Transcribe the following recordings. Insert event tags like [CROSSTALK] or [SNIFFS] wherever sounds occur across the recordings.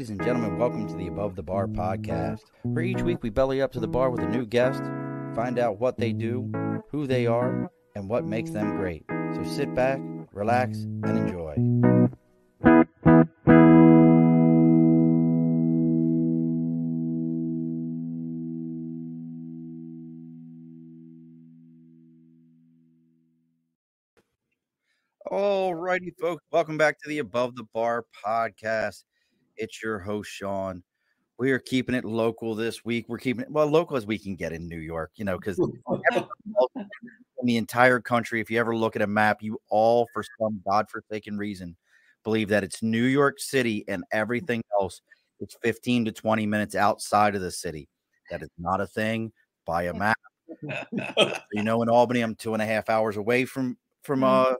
Ladies and gentlemen, welcome to the Above the Bar podcast. Where each week we belly up to the bar with a new guest, find out what they do, who they are, and what makes them great. So sit back, relax, and enjoy. All righty, folks, welcome back to the Above the Bar podcast. It's your host, Sean. We are keeping it local this week. We're keeping it well local as we can get in New York, you know, because [LAUGHS] in the entire country, if you ever look at a map, you all, for some godforsaken reason, believe that it's New York City and everything else. It's 15 to 20 minutes outside of the city. That is not a thing. Buy a map. [LAUGHS] you know, in Albany, I'm two and a half hours away from from uh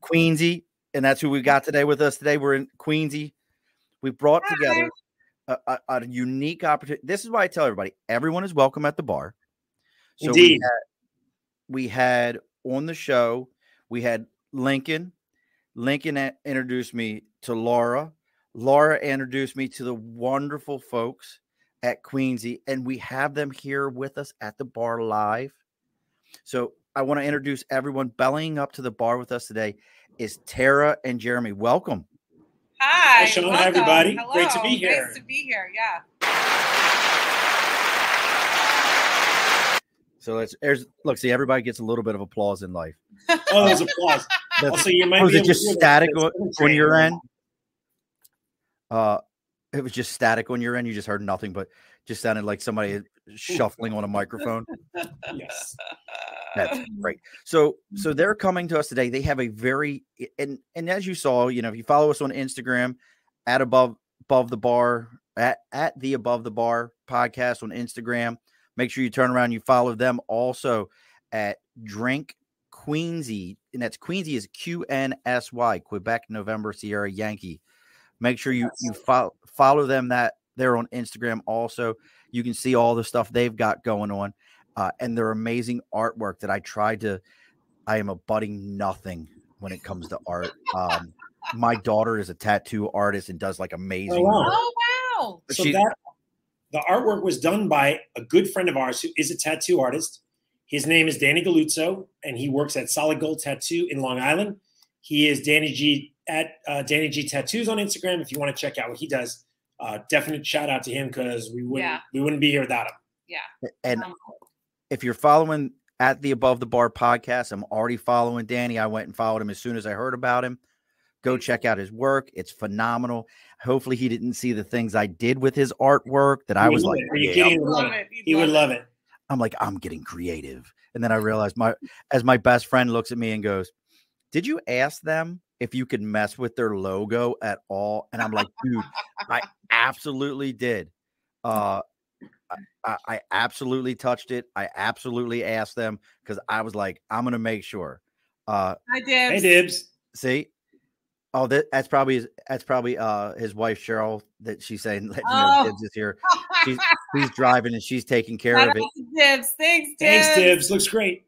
Queensy, and that's who we got today with us. Today we're in Queensy. We brought together a, a, a unique opportunity. This is why I tell everybody: everyone is welcome at the bar. So Indeed. We had, we had on the show, we had Lincoln. Lincoln introduced me to Laura. Laura introduced me to the wonderful folks at Queensy, and we have them here with us at the bar live. So I want to introduce everyone bellying up to the bar with us today is Tara and Jeremy. Welcome. Hi, Hi, Sean. Hi, everybody. Hello. Great to be here. Nice to be here. Yeah. So let's there's look, see, everybody gets a little bit of applause in life. [LAUGHS] Oh, there's applause. [LAUGHS] That's- Also, you might was be it just static It's on, gonna on your end? Uh it was just static on your end. You just heard nothing, but just sounded like somebody mm. shuffling on a microphone. Yes. That's great. [LAUGHS] So so mm-hmm. they're coming to us today. They have a very and and as you saw, you know, if you follow us on Instagram at above above the bar at at the above the bar podcast on Instagram, make sure you turn around. You follow them also at Drink Queensy, and that's Queensy is Q N S Y Quebec November Sierra Yankee. Make sure you you follow follow them that they're on Instagram also. You can see all the stuff they've got going on uh, and their amazing artwork that I tried to. I am a budding nothing when it comes to art. Um, my daughter is a tattoo artist and does like amazing. wow. Oh wow. But So she- that the artwork was done by a good friend of ours who is a tattoo artist. His name is Danny Galuzzo, and he works at Solid Gold Tattoo in Long Island. He is Danny G at uh, Danny G Tattoos on Instagram. If you want to check out what he does, uh, definite shout out to him because we wouldn't Yeah. we wouldn't be here without him. Yeah. and Um, if you're following at the Above the Bar podcast, I'm already following Danny. I went and followed him as soon as I heard about him. Go check out his work; it's phenomenal. Hopefully, he didn't see the things I did with his artwork that I was would. like, Are you "Yeah, kidding? He He'd love love it. it. He'd would love love it. I'm like, I'm getting creative. And then I realized my as my best friend looks at me and goes, Did you ask them if you could mess with their logo at all? And I'm like, dude, I absolutely did. Uh I, I, I absolutely touched it. I absolutely asked them because I was like, I'm gonna make sure. Uh Hi, Dibs. Hey Dibs. see. Oh, that, that's probably his, that's probably uh his wife Cheryl that she's saying let you know Oh. Dibs is here. She's he's driving and she's taking care Shout of it. Dibs. Thanks, Dibs. Thanks, Dibs. Looks great.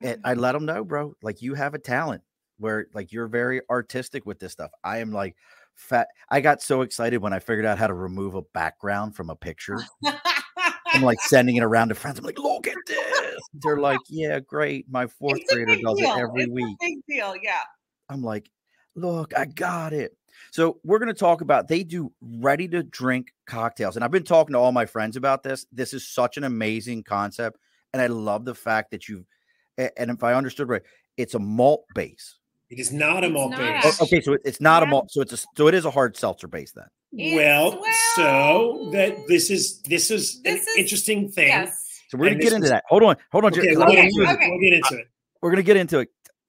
and I let them know, bro. Like you have a talent where like you're very artistic with this stuff. I am like fat. I got so excited when I figured out how to remove a background from a picture. I'm like [LAUGHS] sending it around to friends. I'm like, look at this. They're like, yeah, great. My fourth grader does deal. it every It's week. big deal. Yeah. I'm like, look, I got it. So we're going to talk about they do ready to drink cocktails. And I've been talking to all my friends about this. This is such an amazing concept. And I love the fact that you've, and if I understood right, it's a malt base. It is not a malt not base. Okay, so it's not a malt, so it's a so it is a hard seltzer base then. It's- Well, so that this is this is This an is- interesting thing. Yes. So we're And gonna get into was- that. Hold on, hold on. Okay, Jer- 'cause we'll I get, wanna into use it. it. Okay. we'll get into it. We're gonna get into it.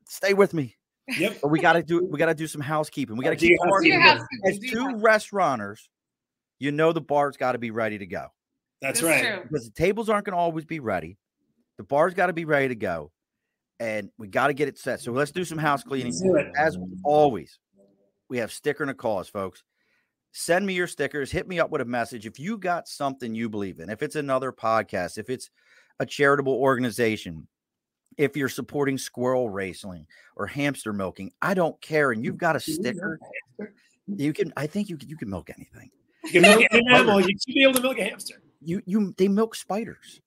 Stay with me. Yep. But we gotta do we gotta do some housekeeping. We gotta Do keep your partying. Do your housekeeping. housekeeping, As two housekeeping. restauranters, you know the bar's got to be ready to go. That's That's right. true. because the tables aren't going to always be ready. The bar's got to be ready to go, and we got to get it set. So let's do some house cleaning. Let's do it. As always, we have sticker and a cause, folks. Send me your stickers. Hit me up with a message if you got something you believe in. If it's another podcast, if it's a charitable organization, if you're supporting squirrel racing or hamster milking, I don't care. And you've got a sticker. You can. I think you can. You can milk anything. You can milk any mammal. You should be able to milk a hamster. You you they milk spiders.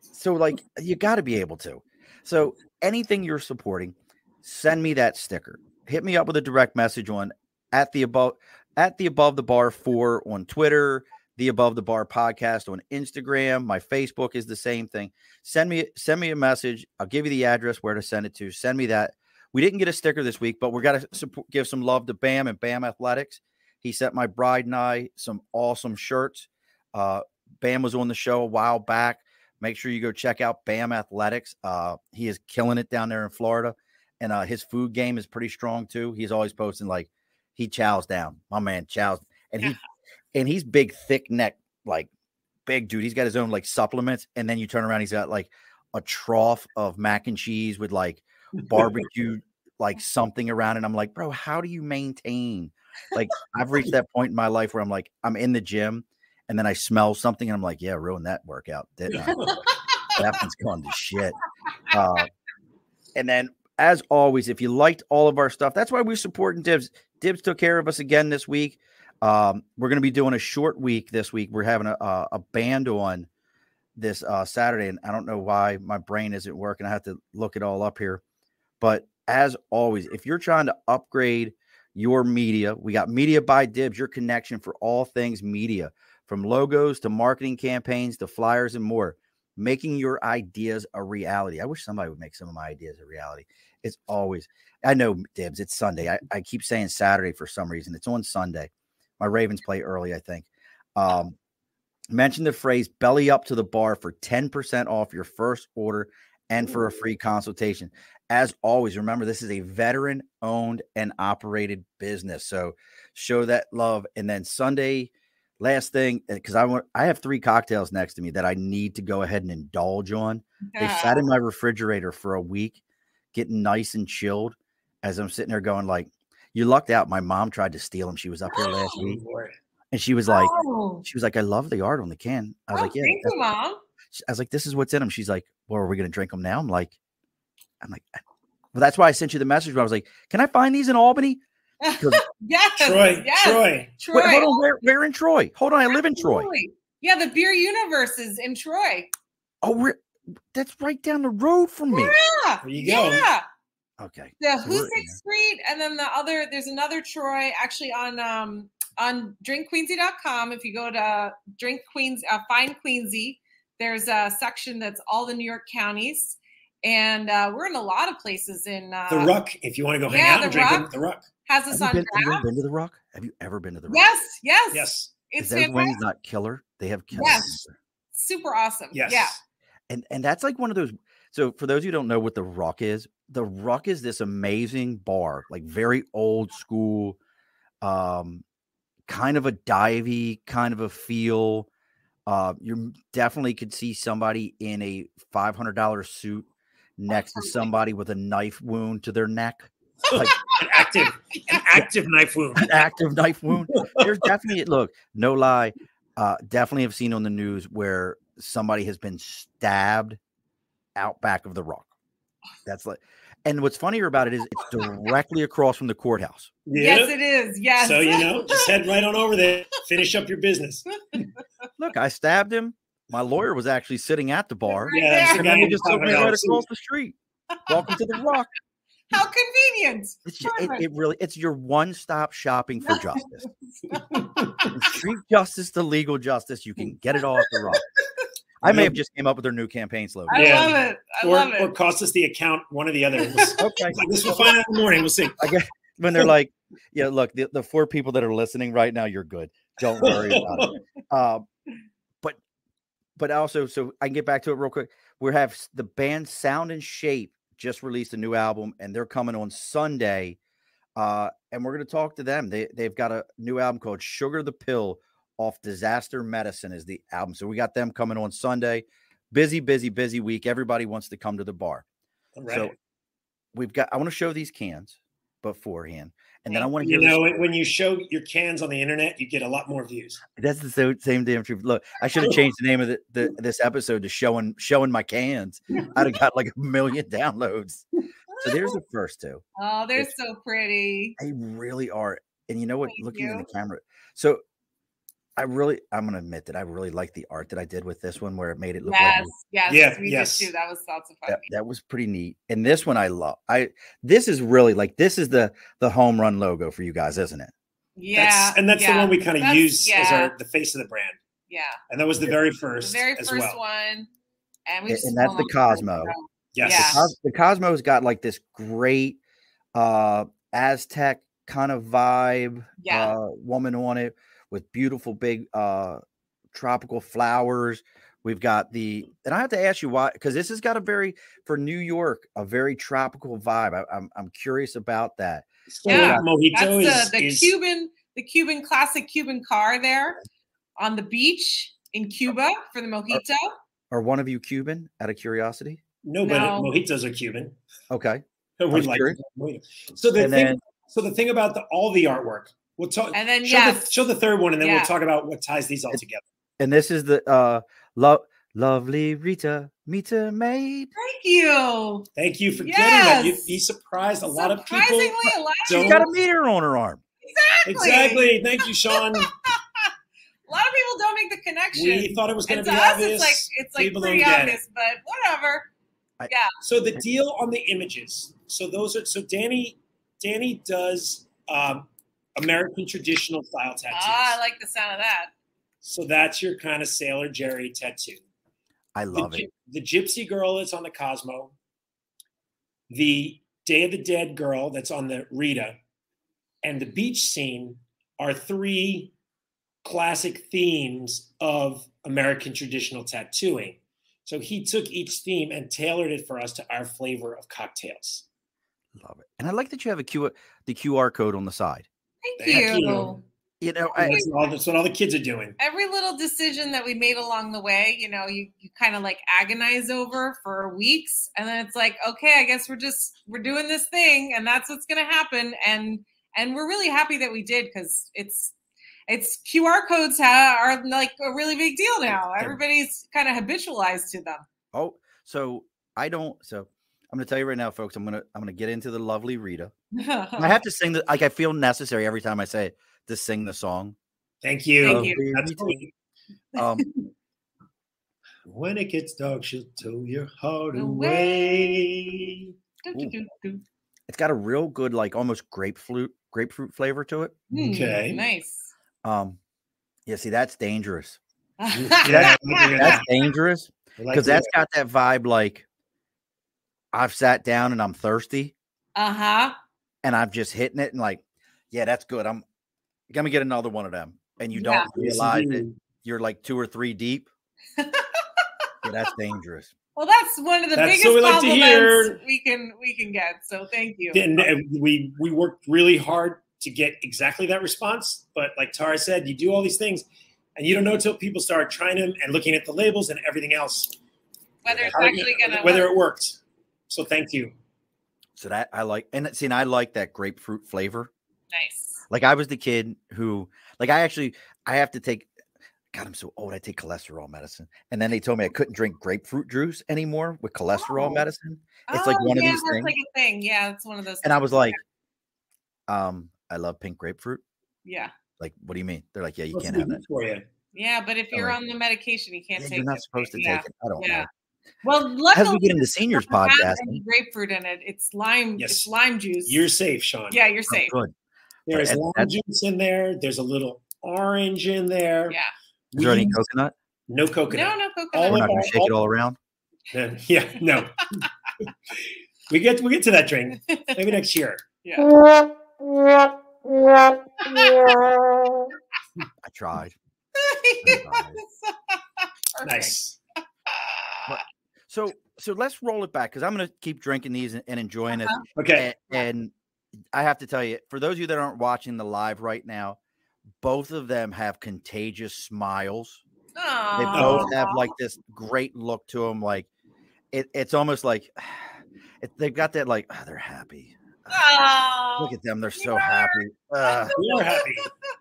So like you got to be able to. So anything you're supporting, send me that sticker. Hit me up with a direct message on at the above at the above the bar four on Twitter, the above the bar podcast on Instagram. My Facebook is the same thing. Send me send me a message. I'll give you the address where to send it to. Send me that. We didn't get a sticker this week, but we're gonna support, give some love to Bamm and Bamm Athletics. He sent my bride and I some awesome shirts. Uh, Bamm was on the show a while back. Make sure you go check out Bamm Athletics. Uh, he is killing it down there in Florida, and uh, his food game is pretty strong too. He's always posting like he chows down. My man chows, and he [LAUGHS] and he's big, thick neck, like big dude. He's got his own like supplements, and then you turn around, he's got like a trough of mac and cheese with like barbecue, like [LAUGHS] something around And I'm like, bro, how do you maintain? Like, I've reached that point in my life where I'm like, I'm in the gym, and then I smell something, and I'm like, yeah, ruin that workout. That, uh, that one's gone to shit. Uh, and then, as always, if you liked all of our stuff, that's why we're supporting Dibs. Dibs took care of us again this week. Um, we're going to be doing a short week this week. We're having a, a, a band on this uh, Saturday, and I don't know why my brain isn't working. I have to look it all up here. But as always, if you're trying to upgrade your media, we got Media by Dibs, your connection for all things media, from logos to marketing campaigns to flyers and more, making your ideas a reality. I wish somebody would make some of my ideas a reality. It's always, I know, Dibs, it's Sunday. I, I keep saying Saturday for some reason. It's on Sunday. My Ravens play early, I think. Um, mention the phrase belly up to the bar for 10% off your first order and for a free consultation. As always, remember this is a veteran owned and operated business. So show that love. And then Sunday, last thing, eh, because I want I have three cocktails next to me that I need to go ahead and indulge on. They sat in my refrigerator for a week, getting nice and chilled as I'm sitting there going, like, you lucked out. My mom tried to steal them. She was up here last Oh, [GASPS] week. Lord. And she was like, Oh, she was like, I love the art on the can. I was oh, like, yeah. thank you, mom. I was like, this is what's in them. She's like, well, are we going to drink them now? I'm like, I'm like, well, that's why I sent you the message. I was like, can I find these in Albany? [LAUGHS] yes, Troy, yes, Troy. Troy. Wait, hold on, where, where in Troy? Hold on, I live in Troy. Yeah, the beer universe is in Troy. Oh, we're, that's right down the road from me. Yeah, There you go. yeah. Okay. The So Hoosick. Street, and then the other. There's another Troy actually on um on drinkqueensy.com. If you go to drink queens, uh, find Queensy, there's a section that's all the New York counties, and uh, we're in a lot of places in uh, The Ruck. If you want to go hang yeah, out and the drink Ruck. the Ruck. has Have us you, on been, have you ever been to the Rock? Have you ever been to the Rock? Yes, yes, Yes. It's those wings not killer? They have killer Yes. super awesome. Yes. Yeah, and and that's like one of those so for those who don't know what the ruck is the ruck is this amazing bar like very old school um kind of a divey kind of a feel uh you definitely could see somebody in a $500 suit next to somebody with a knife wound to their neck like [LAUGHS] An active, an active knife wound. an active knife wound. [LAUGHS] There's definitely look, no lie, uh, definitely have seen on the news where somebody has been stabbed out back of the rock. That's like, and what's funnier about it is it's directly across from the courthouse. yes, Yeah. it is. Yes. So you know, just head right on over there. Finish up your business. [LAUGHS] Look, I stabbed him. My lawyer was actually sitting at the bar, Right Yeah, that's there. the and then he just the took me right across the street. Welcome to the rock. [LAUGHS] How convenient. It's ju- it, it really it's your one-stop shopping for justice. [LAUGHS] Street justice to legal justice, you can get it all at the rock. [LAUGHS] I may have just came up with their new campaign slogan. I Yeah. love it. I or, love it. or cost us the account, one or the other. Okay. I guess we'll find out in the morning. We'll see. I guess when they're like, yeah, look, the, the four people that are listening right now, you're good. Don't worry about it. Uh, but but also, so I can get back to it real quick. We have the band Sound and Shape just released a new album, and they're coming on Sunday. Uh, and we're going to talk to them. They they've got a new album called Sugar the Pill off Disaster Medicine is the album. So we got them coming on Sunday. Busy, busy, busy week. Everybody wants to come to the bar. All So right. we've got. I want to show these cans beforehand, and then I want to you know, when you show your cans on the internet, you get a lot more views. That's the same, same damn truth. Look, I should have [LAUGHS] changed the name of the, the this episode to showing showing my cans. I'd have got like a million [LAUGHS] downloads. So there's the first two. oh, they're it's- so pretty. They really are. And you know what? Thank Looking in the camera. So I really, I'm gonna admit that I really like the art that I did with this one, where it made it look Yes, like yes, Yeah, we yes. did too. That was lots of fun. that, that was pretty neat. And this one I love. I this is really like this is the the home run logo for you guys, isn't it? Yeah, That's, and that's yeah, the one we kind of That's- use as our the face of the brand. yeah. And that was the Yeah. very The first very as first well. one, and we And- and that's the Cosmo. Yes. Yeah. Cos- the Cosmo's got like this great uh Aztec kind of vibe Yeah. uh woman on it with beautiful big uh tropical flowers. We've got the mm. and I have to ask you why because this has got a very for New York a very tropical vibe. I, I'm I'm curious about that. So Yeah. Mojito That's is, the, the is Cuban, the Cuban classic Cuban car there on the beach in Cuba for the mojito. Are one of you Cuban out of curiosity? no, but uh, No. mojitos are Cuban. Okay. [LAUGHS] We was like So the And thing, then- so the thing about the, all the artwork, we'll talk. And then show, yes, the, show the third one, and then Yeah. we'll talk about what ties these all together. And this is the uh love lovely Rita Mita maid. thank you. Thank you for getting that. You'd be surprised. A lot of people. Surprisingly, a lot of don't- She's got a meter on her arm. exactly. Exactly. Thank you, Sean. [LAUGHS] A lot of people don't make the connection. we thought it was going to to be us, obvious. it's like it's like People pretty don't get it. obvious, but whatever. Yeah, so the deal on the images. So those are so Danny. Danny does um, American traditional style tattoos. Ah, I like the sound of that. so that's your kind of Sailor Jerry tattoo. I love gy- it. The gypsy girl that's on the Cosmo. The Day of the Dead girl that's on the Rita, and the beach scene are three classic themes of American traditional tattooing. So he took each theme and tailored it for us to our flavor of cocktails. Love it. And I like that you have a Q the QR code on the side. Thank Thank you. you. You know, I, That's, all, that's what all the kids are doing. Every little decision that we made along the way, you know, you, you kind of like agonize over for weeks. And then it's like, okay, I guess we're just we're doing this thing and that's what's gonna happen. And and we're really happy that we did because it's it's QR codes ha- are like a really big deal now. Everybody's kind of habitualized to them. oh, so I don't so I'm gonna tell you right now, folks. I'm gonna I'm gonna get into the lovely Rita. I [LAUGHS] have to sing the like I feel necessary every time I say it to sing the song. Thank you. Thank you. That's Rita. Um, When it gets dark, she'll tow your heart Away. it's got a real good like almost grapefruit grapefruit flavor to it. Hmm, Okay. nice. Um, yeah, see that's dangerous. Yeah, That's dangerous I like because that's got that vibe like I've sat down and I'm thirsty uh huh. and I'm just hitting it and like, yeah, that's good. I'm gonna get another one of them, and you Yeah. don't Yes, realize it. You're like two or three deep. yeah, that's dangerous. Well, that's one of the That's biggest what we like to hear. we can we can get. So thank you. And, uh, we we worked really hard to get exactly that response. But like Tara said, you do all these things, and you don't know until people start trying them and looking at the labels and everything else Whether it's actually gonna whether work. it worked. So thank you. So that I like, and see, and I like that grapefruit flavor. nice. Like I was the kid who, like, I actually, I have to take. God, I'm so old. I take cholesterol medicine, and then they told me I couldn't drink grapefruit juice anymore with cholesterol Oh. medicine. It's like Oh, one of these that's things. like a thing. Yeah, it's one of those. And I was like, um, I love pink grapefruit. yeah, Like, what do you mean? They're like, yeah, you What's can't have that. for you. yeah. But if you're right. on the medication, you can't Yeah, take. you're not it. supposed to yeah. take it. I don't yeah. know. Well, luckily, As we get into seniors podcast, grapefruit in it. It's lime. Yes. It's lime juice. You're safe, Sean. yeah, you're oh, safe. good. There's And lime juice in there. There's a little orange in there. Yeah. Is there any coconut? No coconut. No, no All coconut. We're not going to shake it all around. Then- [LAUGHS] yeah, no. [LAUGHS] we get we get to that drink maybe next year. yeah. [LAUGHS] I tried. Perfect. Nice. So, so let's roll it back because I'm going to keep drinking these and, and enjoying Uh-huh. it. Okay. And, and I have to tell you, for those of you that aren't watching the live right now, both of them have contagious smiles. They both have like this great look to them. Like it, it's almost like [SIGHS] it, they've got that like oh, they're happy. Aw. Look at them, they're so happy. [LAUGHS] Uh, We're happy.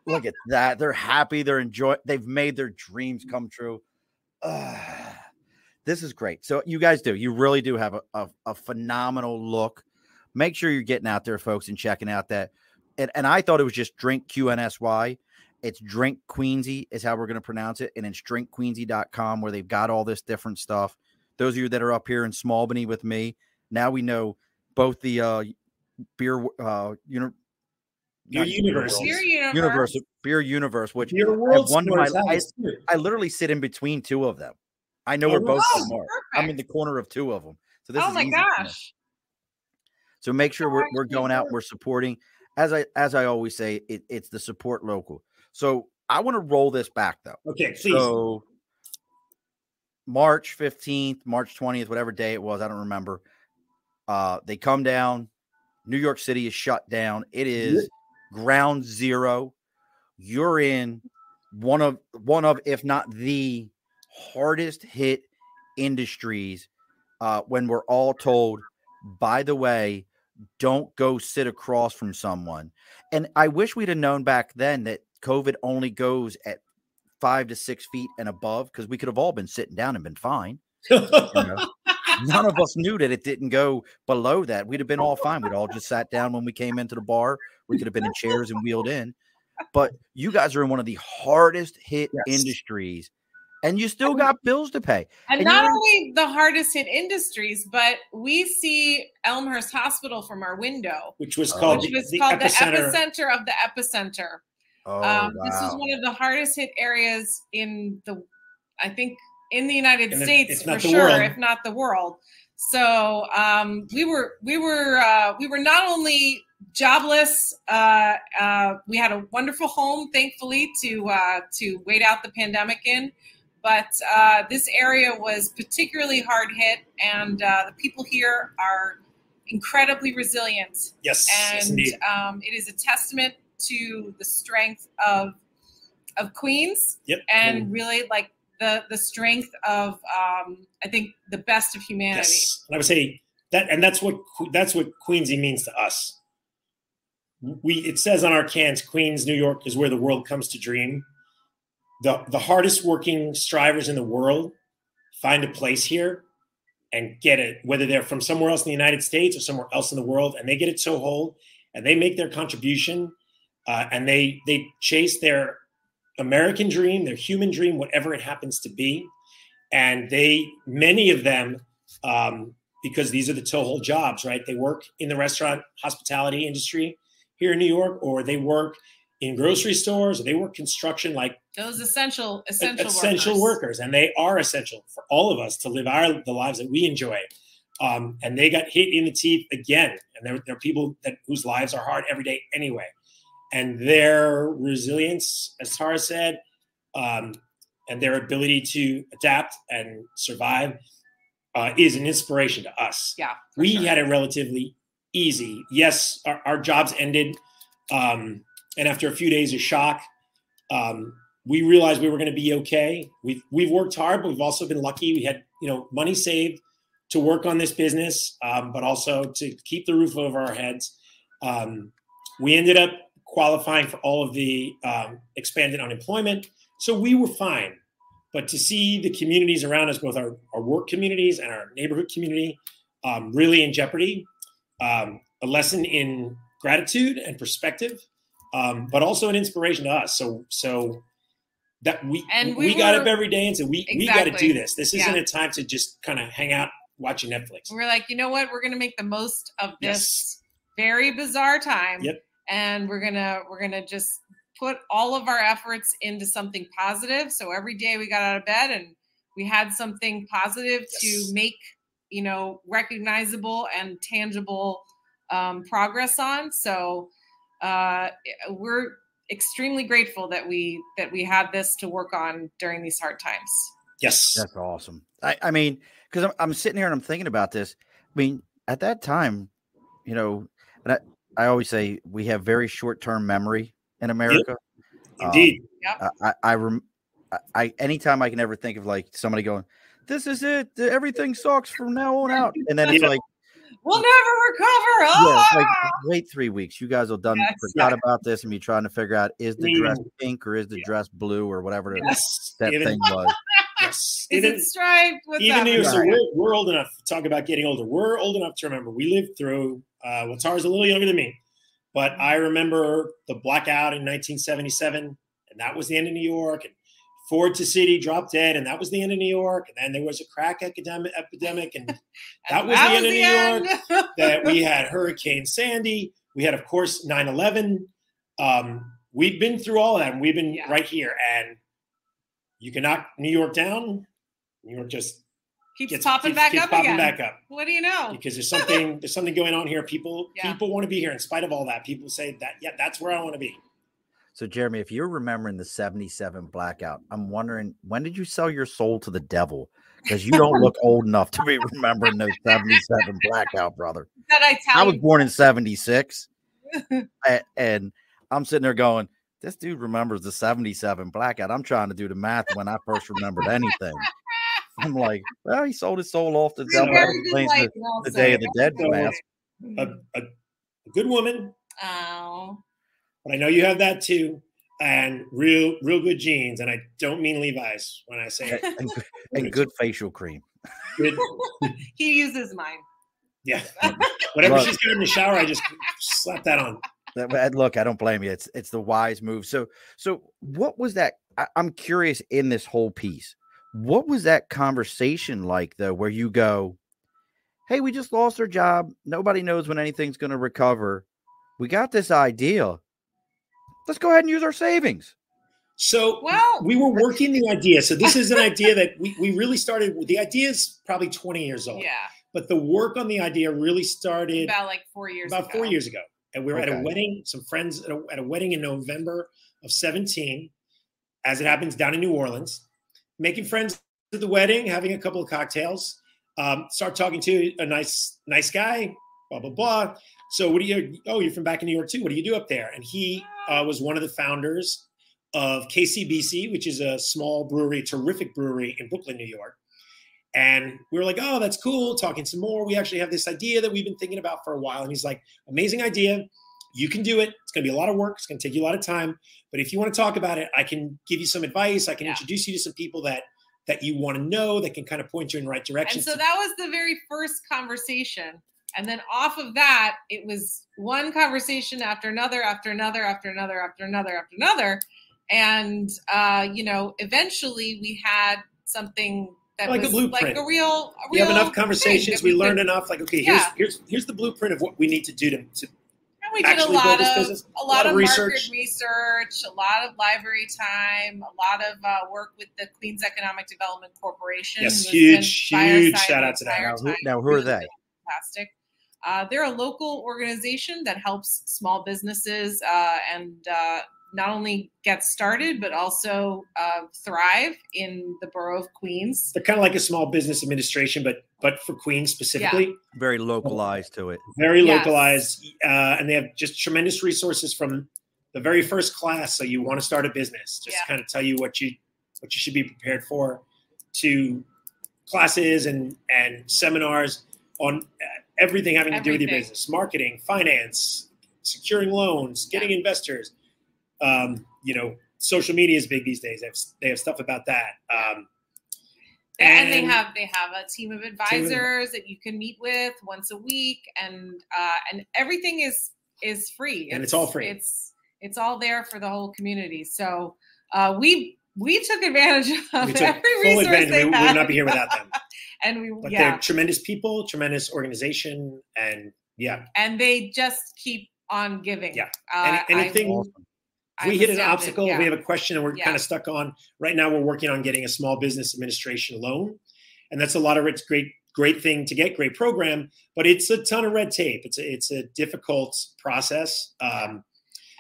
look at that, they're happy. They're enjoying. They've made their dreams come true. Uh, this is great. So you guys do. You really do have a, a, a phenomenal look. Make sure you're getting out there, folks, and checking out that. And, and I thought it was just drink QNSY. It's Drink Queensy is how we're going to pronounce it, and it's drinkqueensy.com where they've got all this different stuff. Those of you that are up here in Smallbany with me, now we know both the uh, beer uh, uni- Beer universe. Beer universe, universe. universe, beer universe, which Your I've world wondered scores my- has too. I literally sit in between two of them. I know Oh, where both of them are. I'm in the corner of two of them. So this oh is my easy for me. gosh. So make sure we're, we're going out, we're supporting. As I as I always say, it, it's the support local. So I want to roll this back though. Okay, please. So March 15th, March 20th, whatever day it was, I don't remember. Uh, they come down. New York City is shut down. It is ground zero. You're in one of one of, if not the hardest hit industries. Uh, when we're all told, by the way, don't go sit across from someone. And I wish we'd have known back then that COVID only goes at five to six feet and above because we could have all been sitting down and been fine. you know? None of us knew that it didn't go below that. We'd have been all fine. We'd all just sat down when we came into the bar. We could have been in chairs and wheeled in. But you guys are in one of the hardest hit Yes. industries, and you still got bills to pay. And, And not you're- only the hardest hit industries, but we see Elmhurst Hospital from our window, which was Oh. called which the, was the called epicenter. the epicenter of the epicenter. Oh, um, This was one of the hardest hit areas in the, I think, in the United In States if for sure, world. if not the world. So um, we were we were uh, we were not only jobless. Uh, uh, we had a wonderful home, thankfully, to uh, to wait out the pandemic in. But uh, this area was particularly hard hit, and uh, the people here are incredibly resilient Yes, yes, and indeed. um, it is a testament to the strength of of Queens Yep. and really like the the strength of um, I think the best of humanity. Yes, and I would say that, and that's what that's what Queensy means to us. We it says on our cans, Queens, New York is where the world comes to dream. The the hardest working strivers in the world find a place here and get it, whether they're from somewhere else in the United States or somewhere else in the world, and they get it so whole and they make their contribution uh, and they they chase their American dream, their human dream, whatever it happens to be, and they many of them um, because these are the toehold jobs, right? They work in the restaurant hospitality industry here in New York, or they work in grocery stores, or they work construction, like Those essential essential essential workers. workers, and they are essential for all of us to live our the lives that we enjoy. Um, and they got hit in the teeth again, and there, there are people that whose lives are hard every day anyway, and their resilience, as Tara said, um, and their ability to adapt and survive uh, is an inspiration to us. Yeah, we sure. had it relatively easy. Yes, our, our jobs ended, um, and after a few days of shock, um, we realized we were going to be okay. We've we've worked hard, but we've also been lucky. We had you know money saved to work on this business, um, but also to keep the roof over our heads. Um, we ended up qualifying for all of the um, expanded unemployment, so we were fine. But to see the communities around us, both our, our work communities and our neighborhood community, um, really in jeopardy, um, a lesson in gratitude and perspective, um, but also an inspiration to us. So, so that we And we, we got up every day and said, we we got to do this. This isn't Yeah. a time to just kind of hang out watching Netflix. We're like, you know what? We're gonna make the most of this Yes. very bizarre time. Yep. And we're gonna we're gonna just put all of our efforts into something positive. So every day we got out of bed and we had something positive Yes. to make, you know, recognizable and tangible um, progress on. So uh, we're extremely grateful that we that we had this to work on during these hard times. Yes. That's awesome. I, I mean, because I'm, I'm sitting here and I'm thinking about this. I mean, at that time, you know, and I, I always say we have very short term memory in America. Um, Indeed. I, I, I, rem, I, I, anytime I can ever think of like somebody going, this is it, everything sucks from now on out. And then it's Yeah. like, We'll never recover. yeah, Oh! it's like, wait three weeks. You guys will done Yes. forgot about this and be trying to figure out is the Yeah. dress pink or is the dress blue or whatever it- Yes. that even, thing was. Yes. [LAUGHS] Is Even, it striped? What's even happening? new, so we're, we're old enough. To talk about getting older. We're old enough to remember. We lived through. Uh, well, Tara's a little younger than me, but I remember the blackout in 1977 and and that was the end of New York. And Ford to City dropped dead, and that was the end of New York. And then there was a crack epidemic, epidemic and [LAUGHS] that was That the end of New end. York. [LAUGHS] that we had Hurricane Sandy. We had, of course, 9 11. Um, we've been through all of that, and we've been Yeah. right here. And you can knock New York down, New York just keeps gets popping keeps- back keeps up popping again. back up What do you know? because there's [LAUGHS] something there's something going on here. People Yeah. people want to be here in spite of all that. People say that yeah, that's where I want to be. So, Jeremy, if you're remembering the 77 blackout, I'm wondering when did you sell your soul to the devil? Because you don't look old enough to be remembering those 77 blackout, brother. [LAUGHS] That I tell I was you. born in 76. [LAUGHS] and I'm sitting there going, this dude remembers the 77 blackout. I'm trying to do the math when I first remembered anything. I'm like, well, he sold his soul off to the devil. very Explains good the, the. Day of the Dead So, mask. A, a, a good woman, Oh, but I know you have that too, and real real good jeans. And I don't mean Levi's when I say And, and, and good facial cream. good. [LAUGHS] he uses mine. Yeah, [LAUGHS] whatever Look. she's got in the shower, I just slap that on. That- Look, I don't blame you. It's it's the wise move. So so what was that? I, I'm curious in this whole piece. What was that conversation like though, where you go, Hey, we just lost our job. Nobody knows when anything's gonna recover. We got this idea. Let's go ahead and use our savings. So Well, we were working the idea. So this is an [LAUGHS] idea that we, we really started. The idea is probably 20 years old, yeah, but the work on the idea really started about like four years. about four ago. years ago. And we were at a wedding, some friends at a, at a wedding in November of 17, as it happens down in New Orleans, making friends at the wedding, having a couple of cocktails, um, start talking to a nice, nice guy, blah, blah, blah. So what do you, oh, you're from back in New York too. What do you do up there? And he uh, was one of the founders of KCBC, which is a small brewery, terrific brewery in Brooklyn, New York. And we were like, oh, that's cool. Talking some more. We actually have this idea that we've been thinking about for a while. And he's like, amazing idea. You can do it. It's going to be a lot of work. It's going to take you a lot of time. But if you want to talk about it, I can give you some advice. I can Yeah. introduce you to some people that that you want to know that can kind of point you in the right direction. And so that was the very first conversation. And then off of that, it was one conversation after another, after another, after another, after another, after another. And uh, you know, eventually we had something that Like a was blueprint. like a real, a we have enough conversations. that We could- learned enough. Like, okay, Yeah. here's here's here's the blueprint of what we need to do to, to And we did a actually build lot this of business. a lot, of, research. market research, a lot of library time, a lot of uh, work with the Queens Economic Development Corporation. Yes, huge, been by our huge shout out to that. Now who, now who are they? Fantastic. Uh, they're a local organization that helps small businesses uh, and uh, not only get started but also uh, thrive in the borough of Queens. They're kind of like a small business administration, but but for Queens specifically. Very localized to it. very Yes. localized uh, and they have just tremendous resources from the very first class so you want to start a business just Yeah. kind of tell you what you what you should be prepared for to classes and and seminars on uh, everything having to do with your business. Marketing finance securing loans getting investors. Um, you know social media is big these days. They have, they have stuff about that. Um, and, they have they have a team of advisors that you can meet with once a week and uh and everything is is free. And it's all free. it's it's all there for the whole community. So uh we we took advantage [LAUGHS] of we took every full resource advantage. we had would not be here without them [LAUGHS] and we but yeah they're tremendous people tremendous organization and yeah and they just keep on giving Yeah. uh, Any- anything- Awesome. If I'm we hit an obstacle, yeah. we have a question and we're Yeah. kind of stuck on right now we're working on getting a small business administration loan. And that's a lot of it's great, great thing to get, great program, but it's a ton of red tape. It's a it's a difficult process. Um,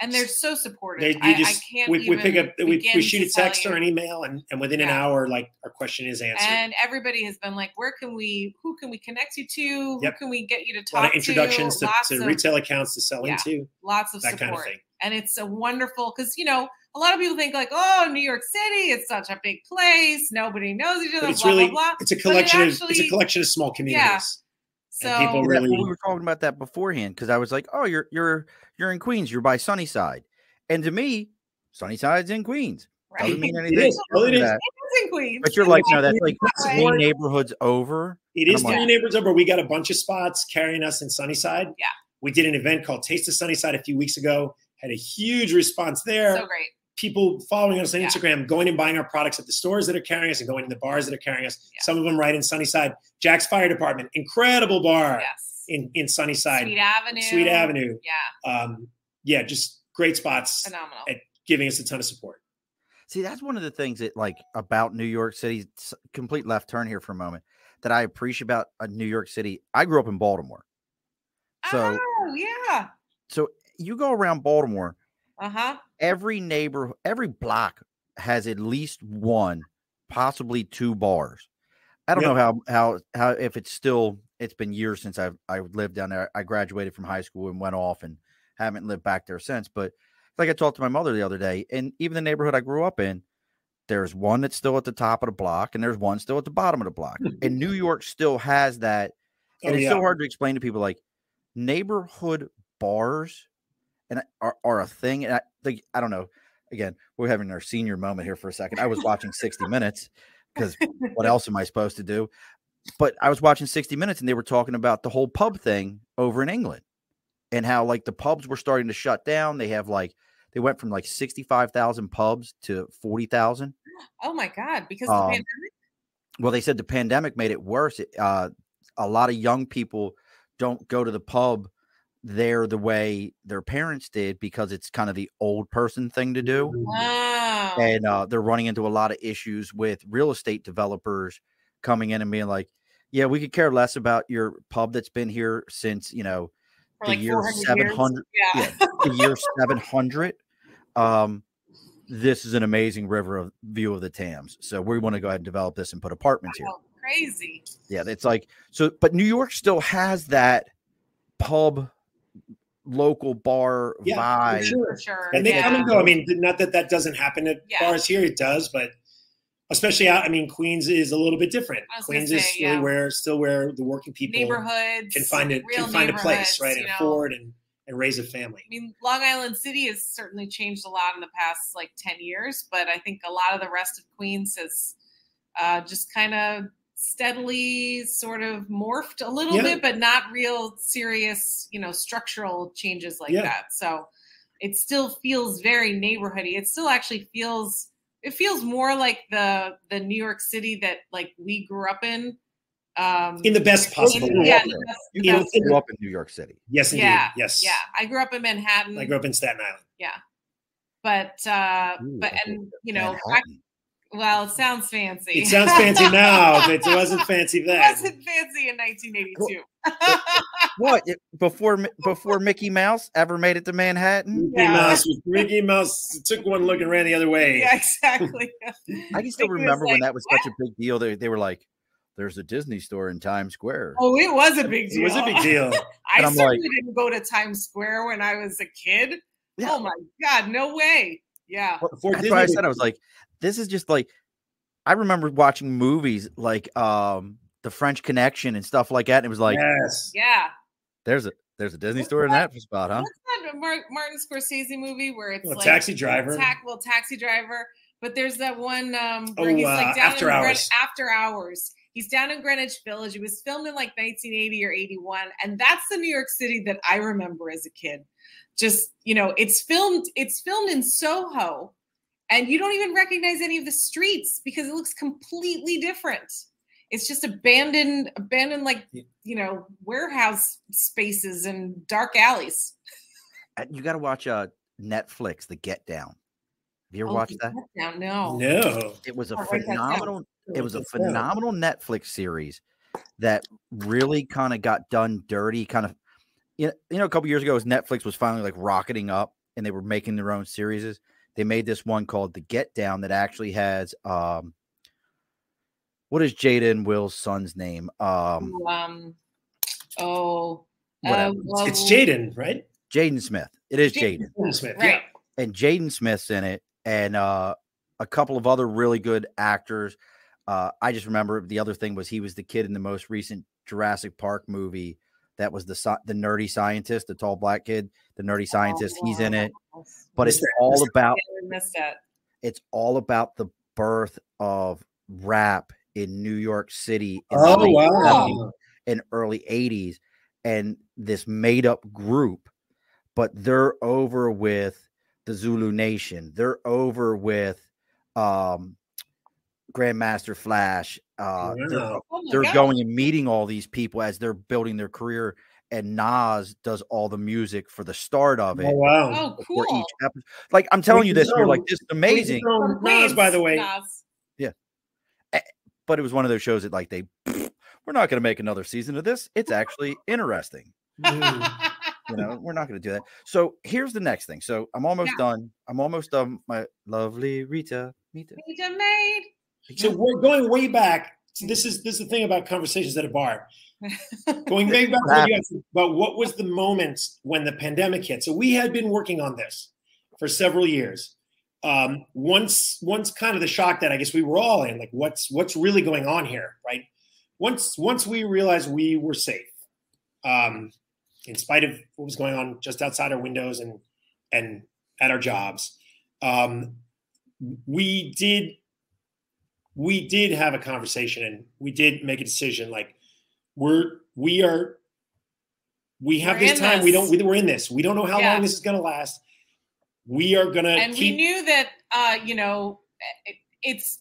and they're so supportive they, you I, just I can't we, we pick up we, we shoot a text tell or an email and, and within an hour, like our question is answered. and everybody has been like where can we who can we connect you to Yep. who can we get you to a talk lot of introductions to, to, to of, retail accounts to sell Yeah. into, lots of that support kind of thing. and it's a wonderful because you know a lot of people think like oh new york city it's such a big place nobody knows each other But it's blah really blah blah it's a it collection of it's a collection of small communities. So and people really- we were talking about that beforehand because I was like, "Oh, you're you're you're in Queens. You're by Sunnyside," and to me, Sunnyside's in Queens. right Doesn't mean anything. [LAUGHS] is. Well, it different is. than that. it's in queens But you're like, no, that's like Right. three neighborhoods over. It is And three like- neighborhoods over. We got a bunch of spots carrying us in Sunnyside. Yeah. We did an event called Taste of Sunnyside a few weeks ago. Had a huge response there. so great people following us on Yeah. Instagram, going and buying our products at the stores that are carrying us and going to the bars that are carrying us. Yeah. Some of them right in Sunnyside. Jack's Fire Department, incredible bar Yes. in, in Sunnyside. Sweet Avenue. Sweet Avenue. Yeah. Um, yeah, just great spots Phenomenal. at giving us a ton of support. See, that's one of the things that like about New York City. Complete left turn here for a moment. That I appreciate about uh, New York City. I grew up in Baltimore, so oh yeah. so you go around Baltimore, Uh huh. every neighbor, every block has at least one, possibly two bars. I don't Yep. know how how how if it's still. It's been years since I've I lived down there. I graduated from high school and went off and haven't lived back there since. But like I talked to my mother the other day, and even the neighborhood I grew up in, there's one that's still at the top of the block, and there's one still at the bottom of the block. and New York still has that Oh, and it's yeah. so hard to explain to people like neighborhood bars and are, are a thing and I think I don't know again we're having our senior moment here for a second I was watching 60 minutes because what [LAUGHS] else am I supposed to do but I was watching 60 minutes and they were talking about the whole pub thing over in England and how like the pubs were starting to shut down they have like they went from like 65,000 pubs to 40,000 Oh my God. Because of the Um, pandemic. well, they said the pandemic made it worse. It, uh, a lot of young people don't go to the pub there the way their parents did because it's kind of the old person thing to do. Wow. And uh, they're running into a lot of issues with real estate developers coming in and being like, yeah, we could care less about your pub that's been here since, you know, For the like year 400 years. 700 Yeah. yeah, the year [LAUGHS] 700. Um, this is an amazing river of view of the Thames. So we want to go ahead and develop this and put apartments here. Oh, crazy. Yeah, it's like so, but New York still has that pub, local bar Yeah, for vibe. sure. For sure. and they yeah. come and go. I mean, not that that doesn't happen at Yeah. bars here; it does, but especially out. I mean, Queens is a little bit different. I was gonna Queens is say, still yeah. where still where the working people neighborhoods can find it can find a place, right, and know. afford and and raise a family. I mean, Long Island City has certainly changed a lot in the past like 10 years, but I think a lot of the rest of Queens has uh, just kind of steadily sort of morphed a little Yeah. bit, but not real serious, you know, structural changes like Yeah. that. So it still feels very neighborhoody. It still actually feels it feels more like the the New York City that like we grew up in. Um, In the best possible grew way. yeah, up the best- You best- grew up in New York City. Yes, indeed. yeah, yes. yeah. I grew up in Manhattan. I grew up in Staten Island. Yeah. But uh Ooh, but okay. and you know back, Manhattan. Well it sounds fancy It sounds fancy [LAUGHS] now, but it wasn't fancy then. it wasn't fancy in 1982 What before before Mickey Mouse ever made it to Manhattan? Mickey Yeah. Mouse Mickey Mouse took one look and ran the other way. yeah exactly [LAUGHS] I can still Mickey was remember when like, that was such a big deal. They they were like, "There's a Disney store in Times Square." oh it was a big deal. It was a big deal. [LAUGHS] i certainly like- didn't go to times square when i was a kid Yeah. oh my god no way yeah Well, Before That's why I said I was like, "This is just like." I remember watching movies like um The French Connection and stuff like that, and it was like, yes. yeah "There's a there's a Disney What's store in that? that spot, huh?" what's that Mar- martin scorsese movie where it's Well, like Taxi Driver. tac- well taxi driver but there's that one um Oh, where he's uh, like down After in Gren- Hours. after hours he's down in greenwich village it was filmed in like 1980 or 81 and that's the new york city that i remember as a kid just you know it's filmed it's filmed in soho and you don't even recognize any of the streets because it looks completely different it's just abandoned abandoned like Yeah. you know warehouse spaces and dark alleys Uh, You got to watch uh Netflix, The Get Down. Have you ever Oh, watched that? now no No. It was a I'll write that down. phenomenal. It was a What's that? phenomenal Netflix series that really kind of got done dirty. Kind of, you know, you know, a couple years ago, as Netflix was finally like rocketing up and they were making their own series. They made this one called The Get Down that actually has um, what is Jada and Will's son's name? Um, um oh Whatever. uh, well, It's Jaden, right? Jaden Smith. It is Jaden. Jaden. Smith. right and Jaden Smith's in it, and uh, a couple of other really good actors. Uh, I just remember the other thing was he was the kid in the most recent Jurassic Park movie. That was the the nerdy scientist, the tall black kid, the nerdy scientist. He's in it, but it's all about missed that. it's all about the birth of rap in New York City in Oh late wow. 70s and early 80s and this made up group but they're over with the Zulu Nation. They're over with um Grandmaster Flash. Uh, they're, Oh they're going and meeting all these people as they're building their career, and Nas does all the music for the start of it Oh wow. Oh, for cool. each episode. Like I'm telling you this, and you're like, this is amazing. don't- Nas, by the way, Nas. But it was one of those shows that like they, [SNIFFS] we're not going to make another season of this. It's actually interesting. Mm. You know, we're not going to do that. So here's the next thing. So I'm almost done. I'm almost done. My lovely Rita. Rita. Rita Maid. So we're going way back. So this is this is the thing about conversations at a bar. Going way back to what you asked about what was the moment when the pandemic hit. So we had been working on this for several years. Um, once once kind of the shock that I guess we were all in, like what's what's really going on here, right? Once once we realized we were safe, um, in spite of what was going on just outside our windows and and at our jobs, um, we did we did have a conversation and we did make a decision like we're we are we have We're this time. We don't we, we're in this. We don't know how Yeah. long this is going to last. We are going to and we knew that uh, you know it, it's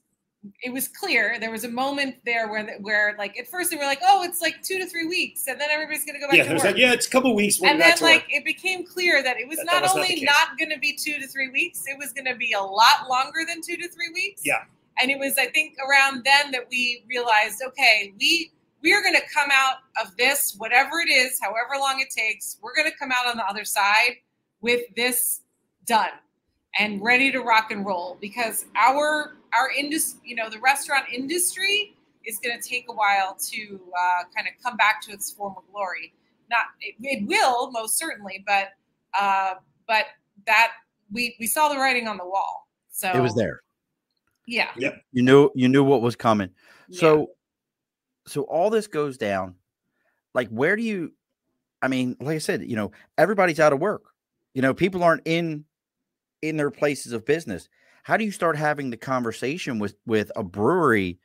it was clear. There was a moment there where where like at first they were like oh it's like two to three weeks and then everybody's gonna go back yeah to there's work. like yeah it's a couple weeks and then like it became clear that it was That- that not was only not going to be two to three weeks it was going to be a lot longer than two to three weeks. Yeah. And it was i think around then that we realized okay we we are going to come out of this whatever it is however long it takes we're going to come out on the other side with this done and ready to rock and roll because our our industry you know the restaurant industry is going to take a while to uh, kind of come back to its former glory not it, it will most certainly but uh but that we we saw the writing on the wall so It was there. Yeah You knew you knew what was coming. yeah. So so all this goes down. Like where do you I mean, like I said, you know, everybody's out of work. You know, people aren't in in their places of business. How do you start having the conversation with with a brewery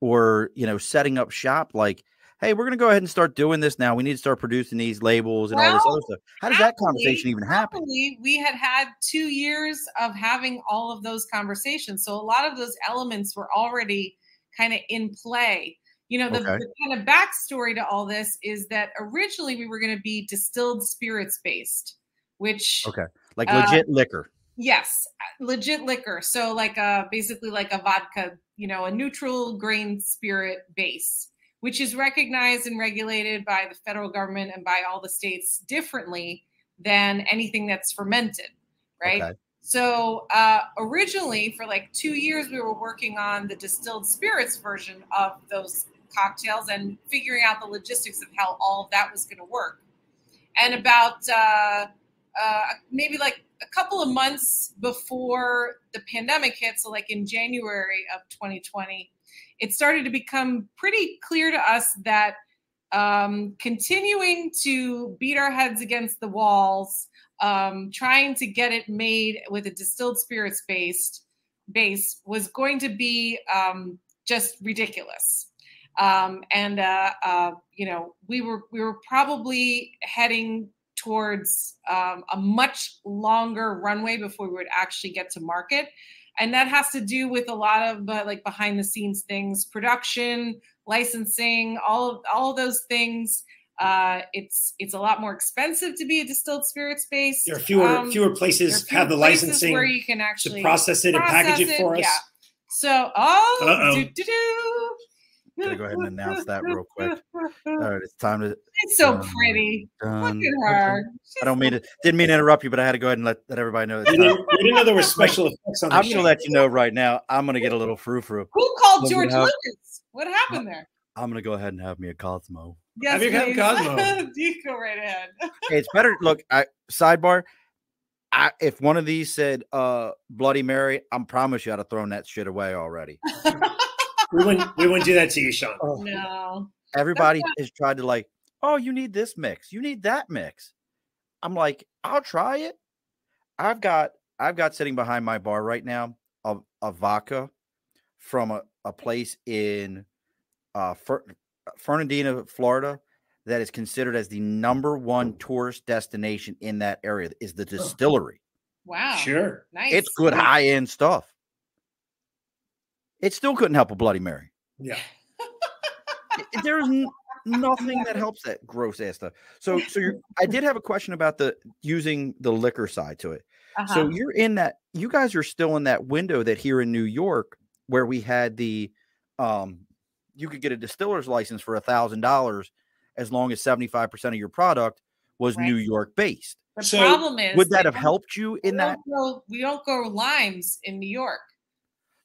or, you know, setting up shop like, "Hey, we're going to go ahead and start doing this now. We need to start producing these labels and all this other stuff." How does that conversation even happen? we had had two years of having all of those conversations. So a lot of those elements were already kind of in play. You know, the, Okay. the kind of backstory to all this is that originally we were going to be distilled spirits based, which Okay. Like Uh, legit liquor. yes, legit liquor. So like a basically like a vodka, you know, a neutral grain spirit base, which is recognized and regulated by the federal government and by all the states differently than anything that's fermented, right? Okay. So uh, originally, for like two years, we were working on the distilled spirits version of those cocktails and figuring out the logistics of how all of that was going to work. And about uh, uh, maybe like a couple of months before the pandemic hit, so like in January of 2020, it started to become pretty clear to us that um, continuing to beat our heads against the walls, um, trying to get it made with a distilled spirits based base was going to be um, just ridiculous. Um, and uh, uh, you know, we were we were probably heading towards um, a much longer runway before we would actually get to market and that has to do with a lot of uh, like behind the scenes things production licensing all of all of those things uh, it's it's a lot more expensive to be a distilled spirit space there are fewer Um, fewer places fewer have the places licensing where you can to actually process it and package process it for us yeah. so oh. Gotta go ahead and announce that real quick. [LAUGHS] All right, it's time to. It's so Um, pretty. Look at her. I don't mean to didn't mean to interrupt you, but I had to go ahead and let, let everybody know. It's we, time. didn't, we didn't know there were special effects on the I'm show. gonna let you know right now. I'm gonna get a little frou frou. Who called Look George at how- Lucas? What happened there? I'm gonna go ahead and have me a Cosmo. Yes, Have you had please. Cosmo? [LAUGHS] you go right ahead. Hey, it's better. Look, I sidebar. I, if one of these said uh Bloody Mary, I'm promise you I'd have thrown that shit away already. [LAUGHS] we wouldn't we wouldn't do that to you sean Oh. no. Everybody has tried to like, oh, you need this mix, you need that mix. I'm like, I'll try it. I've got I've got sitting behind my bar right now a, a vodka from a, a place in uh Fer- Fernandina, Florida, that is considered as the number one tourist destination in that area is the distillery. Wow. Sure. Nice. It's good high end stuff. It still couldn't help a Bloody Mary. Yeah. There's n- nothing that helps that gross ass stuff. So, so you're, I did have a question about the using the liquor side to it. Uh-huh. So you're in that. You guys are still in that window that here in New York, where we had the, um, you could get a distiller's license for a thousand dollars as long as seventy five percent of your product was Right. New York based. the so problem is Would that have helped you in we that? don't grow- we don't grow limes in New York.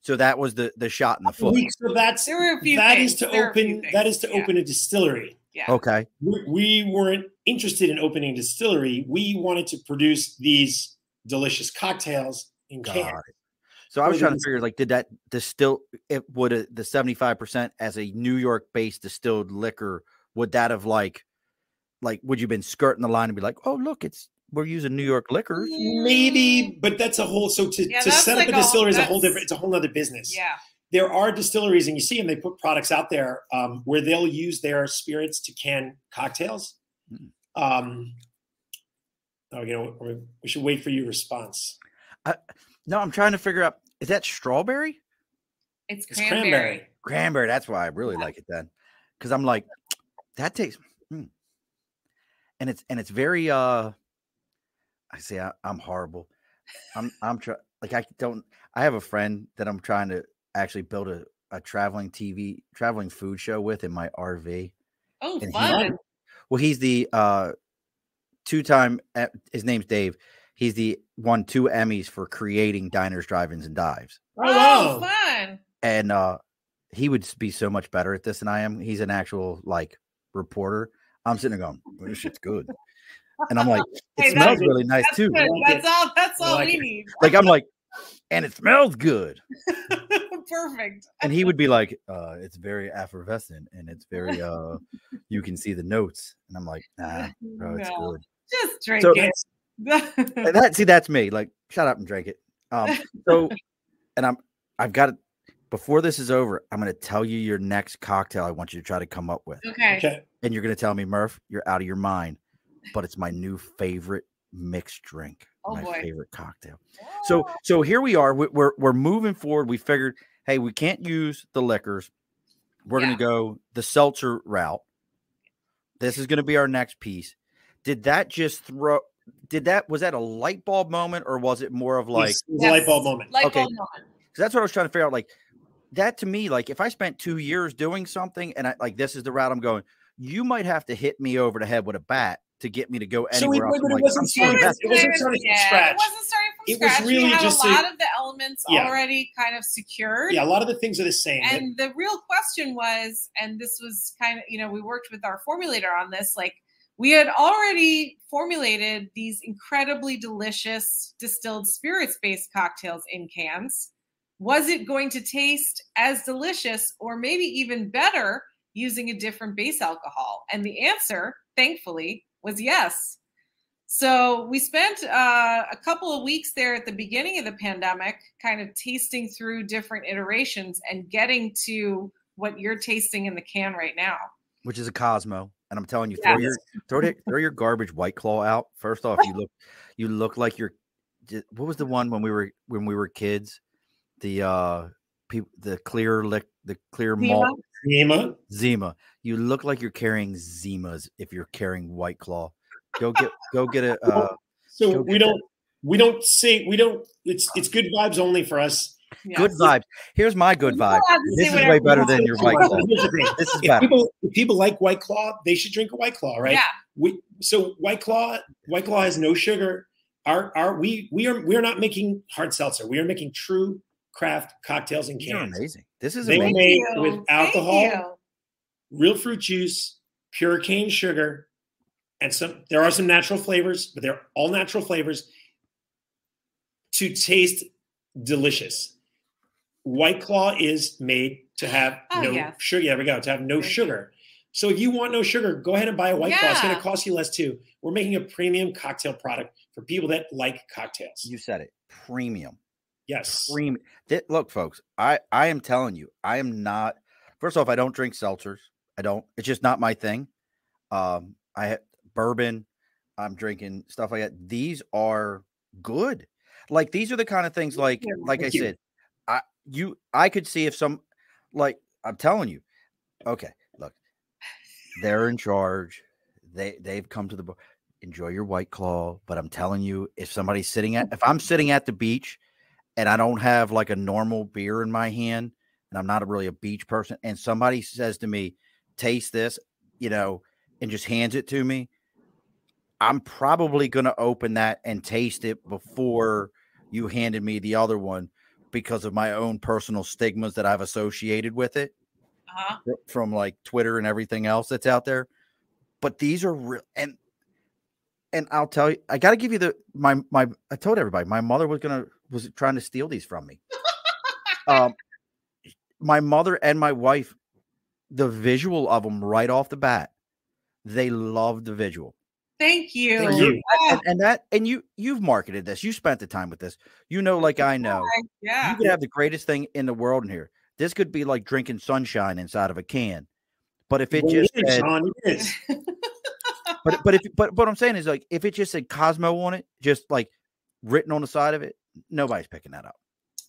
So that was the the shot in the foot. We- so that's There were a few that things. is to There were a few open that is to yeah. open a distillery. Yeah. Okay. We, we weren't interested in opening a distillery. We wanted to produce these delicious cocktails in Got cans. So I was trying to figure like, did that distill it would a, the seventy five percent as a New York based distilled liquor would that have like like would you have been skirting the line and be like, oh look, it's we're using New York liquors. Maybe, but that's a whole. So to, Yeah, to set up a a whole- distillery is a whole different. It's a whole other business. Yeah. There are distilleries, and you see them. They put products out there um, where they'll use their spirits to can cocktails. Mm. Um, oh, you know, we- we should wait for your response. No, I'm trying to figure out is that strawberry? It's It's cranberry. cranberry. Cranberry. That's why I really like it then. Because I'm like, that tastes mm. and it's and it's very uh I say I, I'm horrible. I'm I'm trying like I don't I have a friend that I'm trying to actually build a, a traveling TV traveling food show with in my RV. Oh, And he- fun. Well, he's the uh two time his name's Dave. He's the won two Emmys for creating diners, drive-ins, and dives. Oh, Oh, wow. fun. and uh he would be so much better at this than I am. He's an actual like reporter. I'm sitting there going, "Well, "This shit's good," and I'm like, [LAUGHS] "It Hey, smells that's- really nice That's too." good. like That's all. That's I all like we it. need. Like I'm like, and it smells good. [LAUGHS] Perfect. And he would be like, uh, "It's very effervescent and it's very uh, you can see the notes." And I'm like, "Nah, [LAUGHS] bro, it's No, good." Just drink So- it. And that see, that's me. Like, shut up and drink it. Um, so, and I'm I've got it. Before this is over, I'm going to tell you your next cocktail. I want you to try to come up with. okay. Okay. and you're going to tell me, Murph, you're out of your mind, but it's my new favorite mixed drink, Oh, my boy. favorite cocktail. So, so here we are. we- We're we're moving forward. We figured, hey, we can't use the liquors. We're Yeah. going to go the seltzer route. This is going to be our next piece. Did that just throw? Did that was that a light bulb moment, or was it more of like? Yes, it was a light bulb moment. Light Okay. bulb moment. Because that's what I was trying to figure out. Like that to me, like if I spent two years doing something and I like this is the route I'm going, you might have to hit me over the head with a bat to get me to go So it- anywhere else. but it like, wasn't I'm starting from- it wasn't starting from Yeah, scratch. It wasn't starting from It scratch. really we had just a a- lot of the elements Yeah. already kind of secured. Yeah, a lot of the things are the same. And the real question was, and this was kind of, you know, we worked with our formulator on this, like we had already formulated these incredibly delicious distilled spirits based cocktails in cans. Was it going to taste as delicious or maybe even better using a different base alcohol? And the answer, thankfully, was yes. So we spent uh, a couple of weeks there at the beginning of the pandemic, kind of tasting through different iterations and getting to what you're tasting in the can right now. which is a Cosmo. And I'm telling you, throw your throw it, throw your garbage white claw out. First off, you look you look like you're what was the one when we were when we were kids? The uh people the clear lick the clear malt Zima. Zima. You look like you're carrying Zimas if you're carrying White Claw. Go get go get a [LAUGHS] uh So Go we don't we don't see we don't it's it's good vibes only for us. good vibes. Here's my good vibe. This is way better than your White Claw. Here's the thing. This is If better. people if people like White Claw, they should drink a White Claw, right? Yeah. We so White Claw White Claw has no sugar. Our our we we are we are not making hard seltzer. We are making true craft cocktails in You're cans. amazing. This is They were amazing. made Thank you. with Thank alcohol, real fruit juice, pure cane sugar, and some there are some natural flavors, but they're all natural flavors to taste delicious. White Claw is made to have Oh, no yes. sugar. There we go. To have no Thank you. sugar. So if you want no sugar, go ahead and buy a White Claw. It's going to cost you less too. We're making a premium cocktail product for people that like cocktails. You said it. Premium. Yes. Th- Look, folks, I I am telling you, I am not. First off, I don't drink seltzers. I don't. It's just not my thing. Um, I had bourbon. I'm drinking stuff like that. These are good. like these are the kind of things like like I you. said, I you I could see if some like I'm telling you, okay, look, they're in charge. They they've come to the enjoy your white claw, but I'm telling you, if somebody's sitting at if I'm sitting at the beach and I don't have like a normal beer in my hand, and I'm not really a beach person, and somebody says to me, taste this, you know, and just hands it to me, I'm probably going to open that and taste it before you handed me the other one because of my own personal stigmas that I've associated with it Uh-huh. from like Twitter and everything else that's out there. But these are real and and I'll tell you, I got to give you the my my. I told everybody my mother was gonna was trying to steal these from me. um, my mother and my wife, the visual of them right off the bat, they love the visual Thank you. Thank you. And, and that and you you've marketed this you spent the time with this you know like i know yeah. you could have the greatest thing in the world in here this could be like drinking sunshine inside of a can but if it Well, just it is, said, Sean, it is. But but if but what i'm saying is like if it just said cosmo on it just like written on the side of it nobody's picking that up.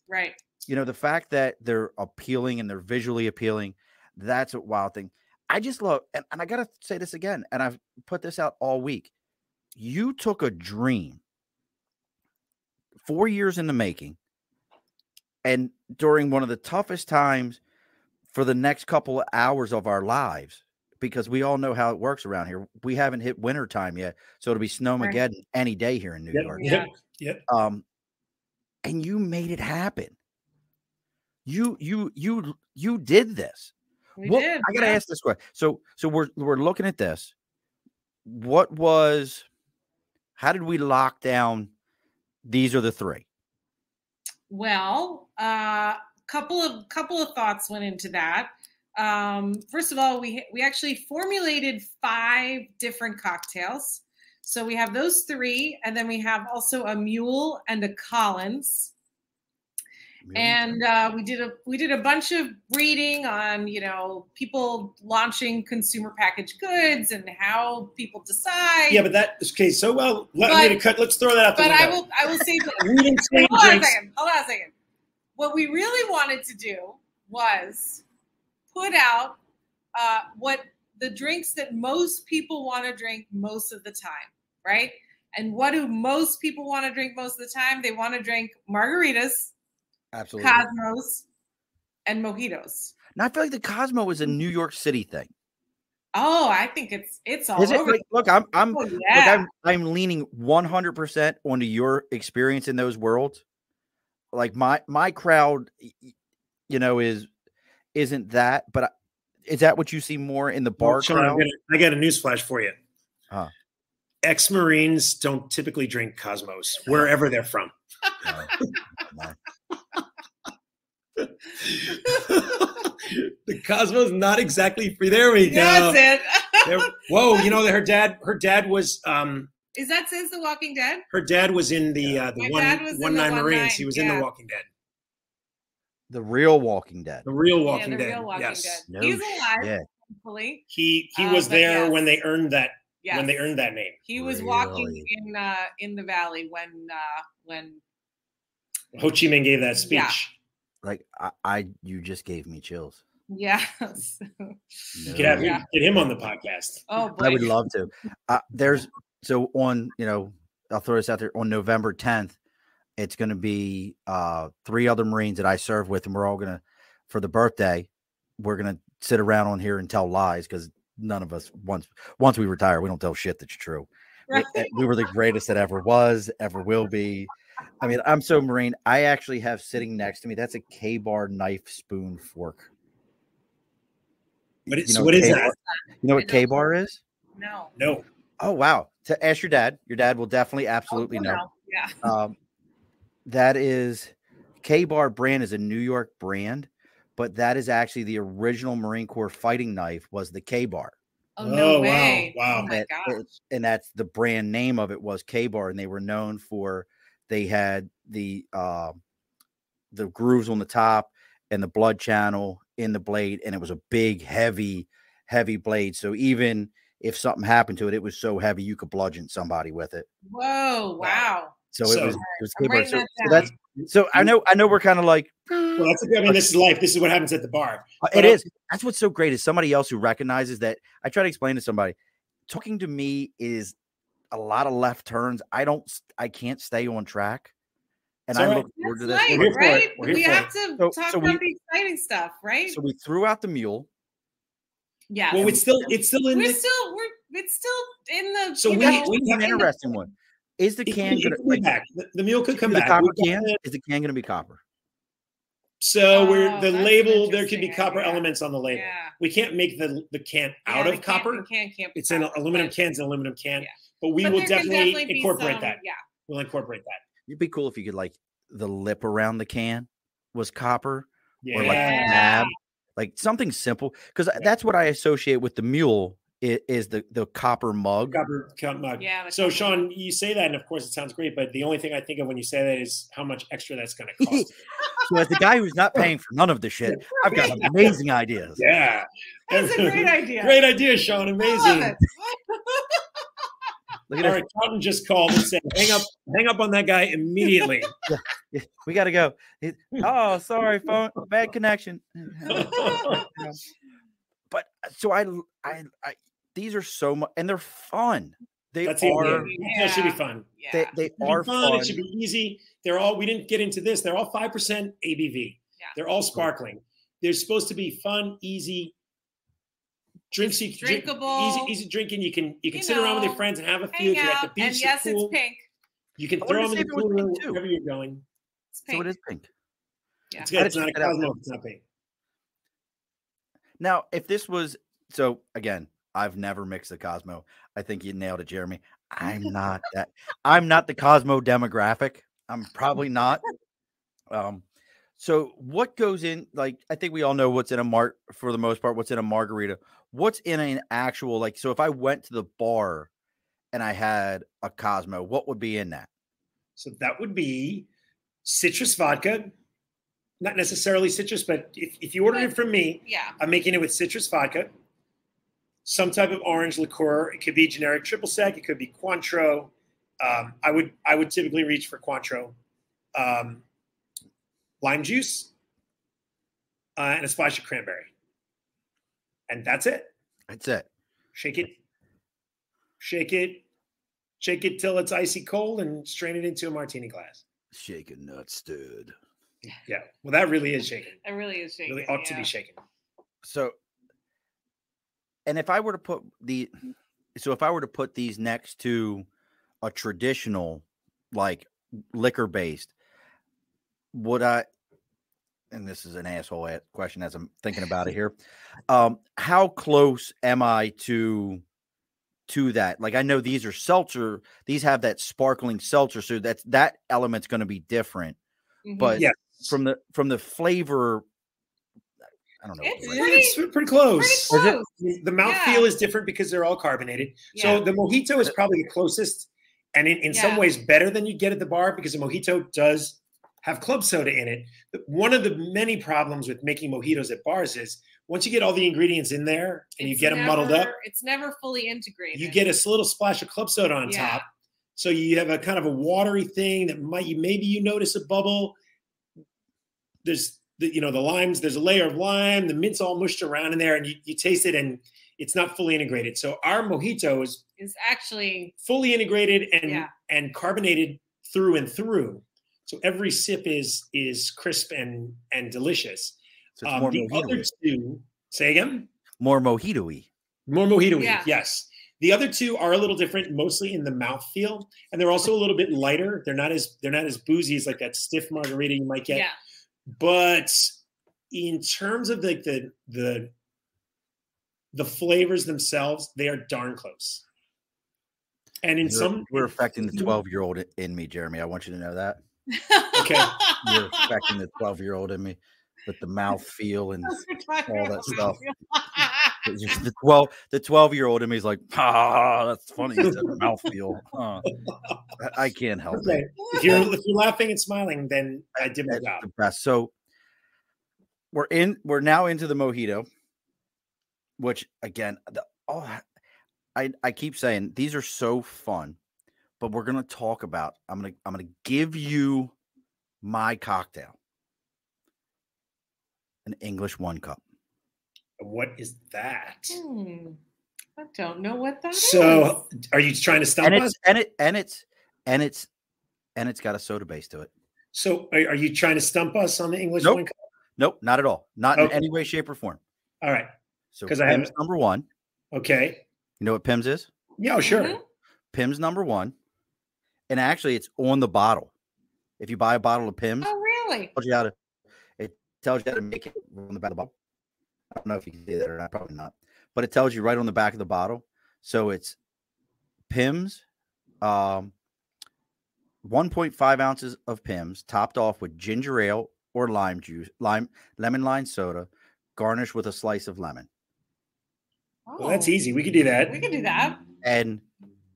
Right. you know the fact that they're appealing and they're visually appealing that's a wild thing. I just love and, and i gotta say this again and i've put this out all week. You took a dream four years in the making and during one of the toughest times for the next couple of hours of our lives because we all know how it works around here we haven't hit winter time yet so it'll be snowmageddon any day here in new Yep, york yep, yep. um and you made it happen you you you you did this We what did. i gotta yeah. ask this question so so we're we're looking at this what was how did we lock down these are the three Well, a uh, couple of couple of thoughts went into that. Um, first of all, we we actually formulated five different cocktails. So we have those three, and then we have also a mule and a Collins. and uh, we did a we did a bunch of reading on you know people launching consumer packaged goods and how people decide. Yeah, but that okay. So well, let But- me to cut. Let's throw that out but I will I will say that [LAUGHS] We hold on a second. Hold on a second. What we really wanted to do was put out uh, what the drinks that most people want to drink most of the time, right? And what do most people want to drink most of the time? They want to drink margaritas, absolutely Cosmos, and mojitos. now i feel like the cosmo is a new york city thing Oh, I think it's it's all is it like, look i'm i'm Oh, yeah. I'm I'm leaning 100% onto your experience in those worlds. Like my my crowd, you know, is isn't that, but I, is that what you see more in the bar Well, Sean, I crowd? got, got a news flash for you. Huh. Ex-Marines don't typically drink Cosmos wherever they're from. No, no. [LAUGHS] the Cosmos not exactly free. There we go. That's it. Whoa, you know that her dad, her dad was um Is that since The Walking Dead? her dad was in the uh, the My one dad was in one the nine One Marines. Nine, he was in the Walking Dead, The real Walking Dead. the real yeah, Walking the Dead. real Walking yes, Dead. No He's alive, shit. thankfully. he he Uh, was but there yes. when they earned that Yes. when they earned that name. He was walking in uh in the valley when uh when Ho Chi Minh gave that speech. Yeah. Like I, I, you just gave me chills. yes. You could have Yeah. get him on the podcast. oh boy. I would love to. Uh, there's so on, you know, I'll throw this out there on November 10th. It's going to be uh, three other Marines that I serve with, and we're all going to, for the birthday, we're going to sit around on here and tell lies because none of us once once we retire, we don't tell shit that's true. We- Right. uh, we were the greatest that ever was, ever will be. I mean, I'm so Marine. I actually have sitting next to me. That's a KA-BAR knife, spoon, fork. But it's You know what is that? You know what KA-BAR is? No. No. Oh wow! To ask your dad. Your dad will definitely, Oh, absolutely know. no. Yeah. Um, that is KA-BAR brand is a New York brand, but that is actually the original Marine Corps fighting knife was the KA-BAR, Oh no Oh, wow, way. wow. Oh my and, god. it- and that's the brand name of it was KA-BAR, and they were known for they had the uh, the grooves on the top and the blood channel in the blade, and it was a big, heavy, heavy blade. So even if something happened to it, it was so heavy you could bludgeon somebody with it. Whoa, wow. So, So- it was it was I'm KA-BAR. writing So, so that's so I know I know we're kind of like Well, that's I mean, this is life. This is what happens at the bar. Uh, But It I- is. That's what's so great is somebody else who recognizes that. I try to explain to somebody, talking to me is a lot of left turns. I don't. I can't stay on track, and It's I all right. look forward to this. life, We're here right? We're We have it. to So- talk so about we- the exciting stuff, right? So we threw out the mule. yeah. Well, it's still it's still in we're the. still we're it's still in the So you we- know, we An interesting one. Is the can can, gonna it be like, back. The, the mule could come the back. copper We've can? Is the can going to be copper? So we're Oh, the label. There could be copper idea. elements on the label. Yeah. We can't make the the can Yeah, out the of can- copper. the can can't It's an aluminum but- can's an aluminum can. Yeah. But we but will there can definitely, incorporate some- that. Yeah. We'll incorporate that. It'd be cool if you could like the lip around the can was copper Yeah. or like nab, like something simple. Because that's what I associate with the mule is, is the the copper mug. Copper cup mug. Yeah, So copper Sean, you say that, and of course it sounds great, but the only thing I think of when you say that is how much extra that's going to cost. [LAUGHS] So as the guy who's not paying for none of the shit, I've got amazing ideas. yeah. That's a great idea. Great idea, Sean. I love Amazing. it. [LAUGHS] Look at right, Carlton just called and said, "Hang up, hang up on that guy immediately." [LAUGHS] this. We got to go. It- oh, sorry, phone bad connection. but uh, so I, I, I, these are so much, and they're fun. They That's the are. idea. It should be fun. They, Yeah. they It should be are fun. fun. It should be easy. They're all. We didn't get into this. They're all five percent ABV. Yeah. They're all sparkling. They're supposed to be fun, easy. Drinks you drink, drinkable. easy, easy drinking. You can you can You sit around with your friends and have a few. Hang If you're at the beach, and you're yes, cool. it's pink. You can I throw them in the if it was cooler pink, too. wherever you're going. It's so it is pink. Yeah. It's good. It's not a check that out Cosmo. It's not pink. Now, if this was so, again, I've never mixed the Cosmo. I think you nailed it, Jeremy. [LAUGHS] I'm not that. I'm not the Cosmo demographic. I'm probably not. Um, so what goes in? Like, I think we all know what's in a mart for the most part. What's in a margarita? What's in an actual like? So if I went to the bar and I had a Cosmo, what would be in that? So that would be citrus vodka. Not necessarily citrus, but if, if you ordered it from me, Yeah. I'm making it with citrus vodka, some type of orange liqueur. It could be generic triple sec. It could be Cointreau. Um, I would I would typically reach for Cointreau, um, lime juice, uh, and a splash of cranberry, and that's it. That's it. Shake it, shake it, shake it till it's icy cold, and strain it into a martini glass. Shaken nuts, dude. Yeah, well, that really is shaken. It really is shaking. Really ought to be shaken. So, and if I were to put the, so if I were to put these next to a traditional, like liquor based, would I? And this is an asshole question as I'm thinking about it here. Um, how close am I to to that? Like I know these are seltzer; these have that sparkling seltzer, so that's that element's going to be different. Mhm. But Yeah. from the from the flavor, I don't know. It's the pretty- It's pretty close. Pretty it? close. The- The mouthfeel Yeah. is different because they're all carbonated. Yeah. So the mojito is probably the closest, and in, in some ways better than you get at the bar because the mojito does have club soda in it. But One of the many problems with making mojitos at bars is once you get all the ingredients in there and you It's get them muddled up, It's never fully integrated. you get a little splash of club soda on Yeah. top. So you have a kind of a watery thing that might you maybe you notice a bubble. There's the you know the limes. There's a layer of lime. The mint's all mushed around in there, and you, you taste it, and it's not fully integrated. So our mojito is is actually fully integrated and Yeah. and carbonated through and through. So every sip is is crisp and and delicious. So it's Um, more the other two, say again. more mojito-y. More mojito Yeah. yes. The other two are a little different, mostly in the mouth feel, and they're also a little bit lighter. They're not as they're not as boozy as like that stiff margarita you might get. yeah. But in terms of like the the the flavors themselves, they are darn close. And in You're, some you're affecting the mm-hmm. 12 year old in me, Jeremy. I want you to know that. Okay. [LAUGHS] You're affecting the 12 year old in me with the mouth feel and [LAUGHS] all that stuff. [LAUGHS] the 12 the 12 year old in me is like, ah, that's funny. It's a mouth feel. Huh. I, I can't help okay. it. If you're if you're laughing and smiling, then I did my job. the best. So we're in we're now into the mojito, which again, the, oh, I I keep saying these are so fun. but we're gonna talk about. I'm gonna I'm gonna give you my cocktail, an English one cup. What is that? Hmm. I don't know what that is. So, are you trying to stump and us? and it and it's and it's and it's got a soda base to it. So, are, are you trying to stump us on the English Nope. one? cup? Nope, not at all. Not in any way, shape, or form. All right. So 'Cause I Pimm's haven't- number one. Okay. You know what Pimm's is? Yeah, oh, sure. Mhm. Pimm's number one, and actually, it's on the bottle. If you buy a bottle of Pimm's, Oh, really? tells you how to. It tells you how to make it on the back of the bottle. I don't know if you can see that or not. Probably not. But it tells you right on the back of the bottle. So it's Pimm's, um, 1.5 ounces of Pimm's, topped off with ginger ale or lime juice, lime, lemon lime soda, garnished with a slice of lemon. Well, that's Oh, easy. We could do that. We can do that. And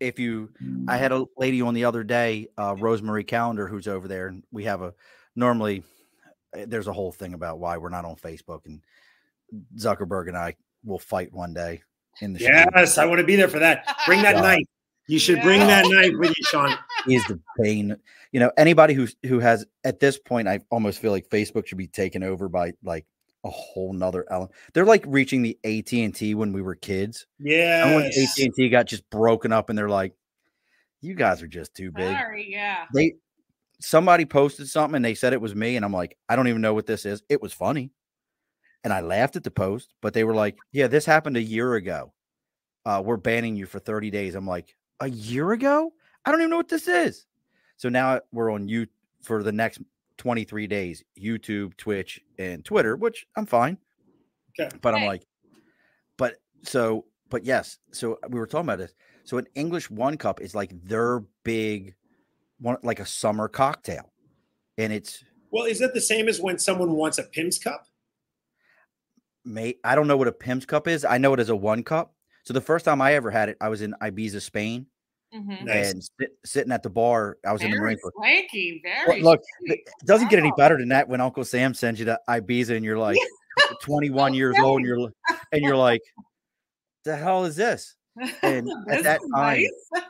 if you, I had a lady on the other day, uh, Rosemary Calendar, who's over there, and we have a normally uh, there's a whole thing about why we're not on Facebook, and Zuckerberg and I will fight one day in the street. Yes, I want to be there for that. Bring that knife. You should bring that knife with you, Sean. He is the pain. You know, anybody who's who has at this point, I almost feel like Facebook should be taken over by like a whole nother element. They're like reaching the AT and T when we were kids. And when Yes. AT and T got just broken up, and they're like, "You guys are just too big." Sorry, yeah. they somebody posted something and they said it was me and i'm like i don't even know what this is it was funny and i laughed at the post but they were like yeah this happened a year ago. Uh, we're banning you for 30 days. I'm like a year ago? I don't even know what this is. So now we're on you for the next 23 days youtube twitch and twitter which i'm fine. Okay. but i'm like but so but yes so we were talking about this. So an english one cup is like their big one like a summer cocktail and it's Well, is that the same as when someone wants a Pimm's cup? Mate i don't know what a pimm's cup is i know it as a one cup so the first time i ever had it i was in ibiza spain Mhm. Nice. and sit, sitting at the bar i was in the Very marine corps swanky. Well, look chic. it doesn't get any better than that when uncle sam sends you to ibiza and you're [LAUGHS] like 21 years [LAUGHS] old and you're and you're like the hell is this and [LAUGHS] at that time,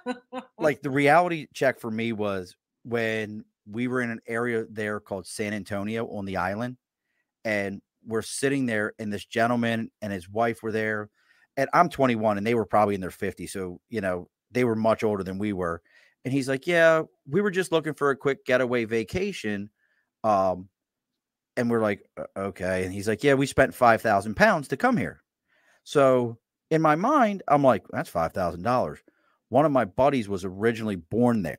nice. like the reality check for me was when we were in an area there called San Antonio on the island, and we're sitting there, and this gentleman and his wife were there, and I'm 21, and they were probably in their 50s, so you know they were much older than we were, and he's like, "Yeah, we were just looking for a quick getaway vacation," um, and we're like, "Uh, "Okay," and he's like, "Yeah, we spent five thousand pounds to come here," so in my mind, I'm like, "That's five thousand dollars." One of my buddies was originally born there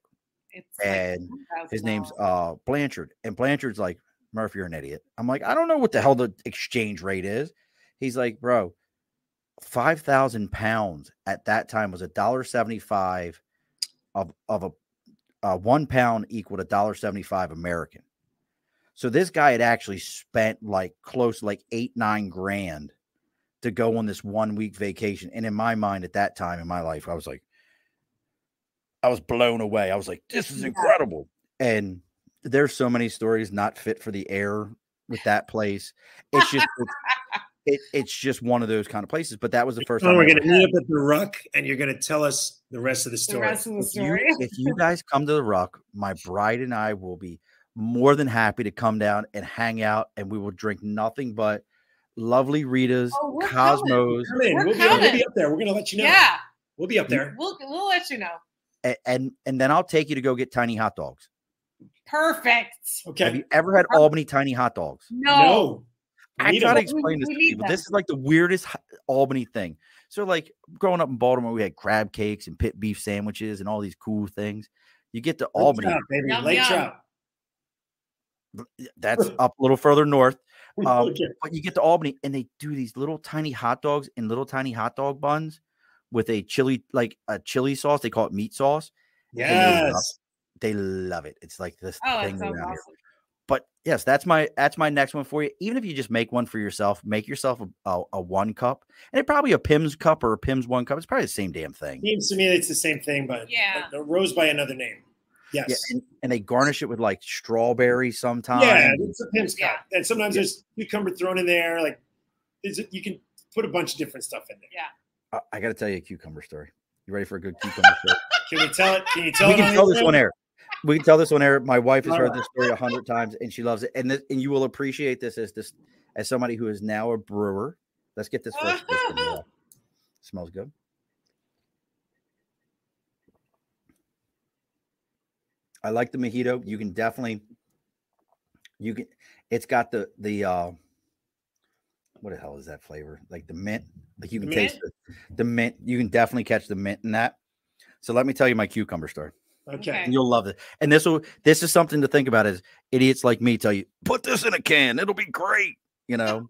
It's like and his name's uh Blanchard. And Blanchard's like, Murph, you're an idiot. I'm like, I don't know what the hell the exchange rate is. He's like, bro, five thousand pounds at that time was a dollar seventy five of of a uh, one pound equaled a dollar seventy five American. So this guy had actually spent like close like eight nine grand to go on this one week vacation. And in my mind, at that time in my life, I was like, I was blown away. I was like, this is incredible. And there's so many stories not fit for the air with that place. It's just it's, [LAUGHS] it, it's just one of those kind of places. But that was the first Oh, time. we're I going to meet up at the Ruck, and you're going to tell us the rest of the The story. rest of the if you, [LAUGHS] if you guys come to the Ruck, my bride and I will be more than happy to come down and hang out, and we will drink nothing but lovely Ritas, Oh, we're coming. Cosmos, Come in. We're We'll be, we'll be up there. We're going to let you know. Yeah, We'll be up there. we'll we'll let you know. and, and and then I'll take you to go get tiny hot dogs. Perfect. Okay. Have you ever had Albany tiny hot dogs? No. No. I need try to them. explain this We to people. them. This is like the weirdest Albany thing. So, like growing up in Baltimore, we had crab cakes and pit beef sandwiches and all these cool things. You get to Lake Albany, trout, baby. Yum, Lake yum. trout. that's up a little further north. [LAUGHS] Um, Okay. But you get to Albany, and they do these little tiny hot dogs in little tiny hot dog buns with a chili, like a chili sauce. They call it meat sauce. Yes. They love it. It's like this Oh, thing it sounds here. awesome. but yes, that's my that's my next one for you. Even if you just make one for yourself, make yourself a, a, a one cup, and it probably a Pimm's cup or a Pimm's one cup. It's probably the same damn thing. Seems to me it's the same thing, but Yeah. but rose by another name. Yes. Yeah, and, and they garnish it with like strawberry sometimes. Yeah, it's a Pimm's Yeah. cup. And sometimes Yeah. there's cucumber thrown in there. Like, is it, you can put a bunch of different stuff in there. I, I got to tell you a cucumber story. You ready for a good cucumber story? Can we tell it? Can you tell we it? can on tell this on air. We can tell this on air. My wife has heard this story a hundred times and she loves it. And this, and you will appreciate this as this as somebody who is now a brewer. Let's get this first. [LAUGHS] there. Smells good. I like the mojito. You can definitely you can it's got the the uh what the hell is that flavor? Like the mint. Like you can taste the, the mint. You can definitely catch the mint in that. So let me tell you my cucumber story. Okay. Okay. And you'll love it. And this will this is something to think about is idiots like me tell you, put this in a can. It'll be great. You know,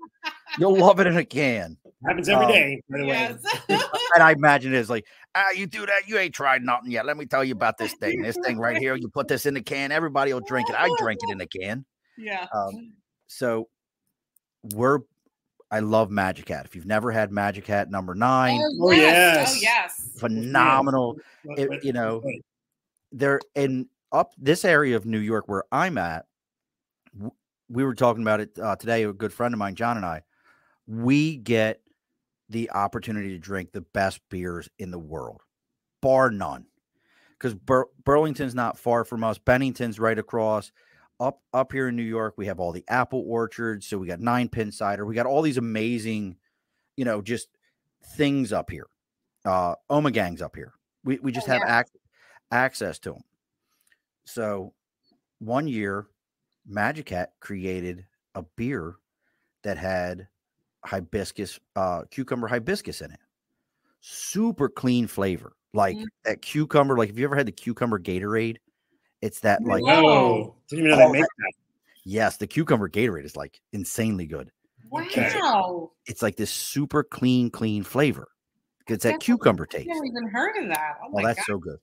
you'll love it in a can. [LAUGHS] Happens every Um, day, by the way. Yes. [LAUGHS] [LAUGHS] And I imagine it's like, ah, you do that, you ain't tried nothing yet. Let me tell you about this thing. This thing right here, you put this in the can, everybody will drink it. I drink it in a can. yeah. Um, so we're I love Magic Hat. If you've never had Magic Hat number nine, Oh, yes. Oh yes. phenomenal. But- it- you know, but- there in up this area of New York where I'm at, we were talking about it uh, today. A good friend of mine, John and I, we get the opportunity to drink the best beers in the world, bar none. Because Bur- Burlington's not far from us. Bennington's right across. Up up here in New York, we have all the apple orchards. So we got nine pin cider. We got all these amazing, you know, just things up here. Uh, Omegang's up here. We we just Oh, have yeah. ac- access to them. So one year, Magic Hat created a beer that had hibiscus, uh, cucumber hibiscus in it. Super clean flavor, like Mm. that cucumber. Like, have you ever had the cucumber Gatorade? It's that like Whoa. Whoa. Didn't even know Oh, they make that. yes, the cucumber Gatorade is like insanely good. Wow. It's like this super clean, clean flavor. It's that Definitely- cucumber I've taste. never even heard of that. Oh Oh, my that's god. so good.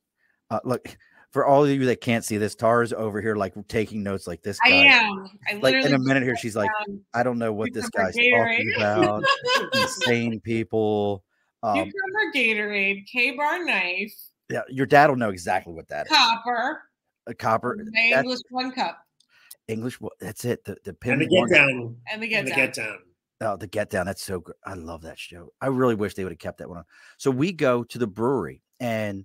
Uh, look, for all of you that can't see this, Tara's over here like taking notes like this Guy. I am. I Like in a minute here, she's like, I don't know what this cucumber guy's talking about. Insane [LAUGHS] people. Um, cucumber Gatorade, KA-BAR knife, yeah, your dad will know exactly what that is. copper, A copper, the English one cup, English. wa- That's it. The the pin And the get one- down. and the And get the down. get down. Oh, the get down. That's so good. I love that show. I really wish they would have kept that one on. So we go to the brewery, and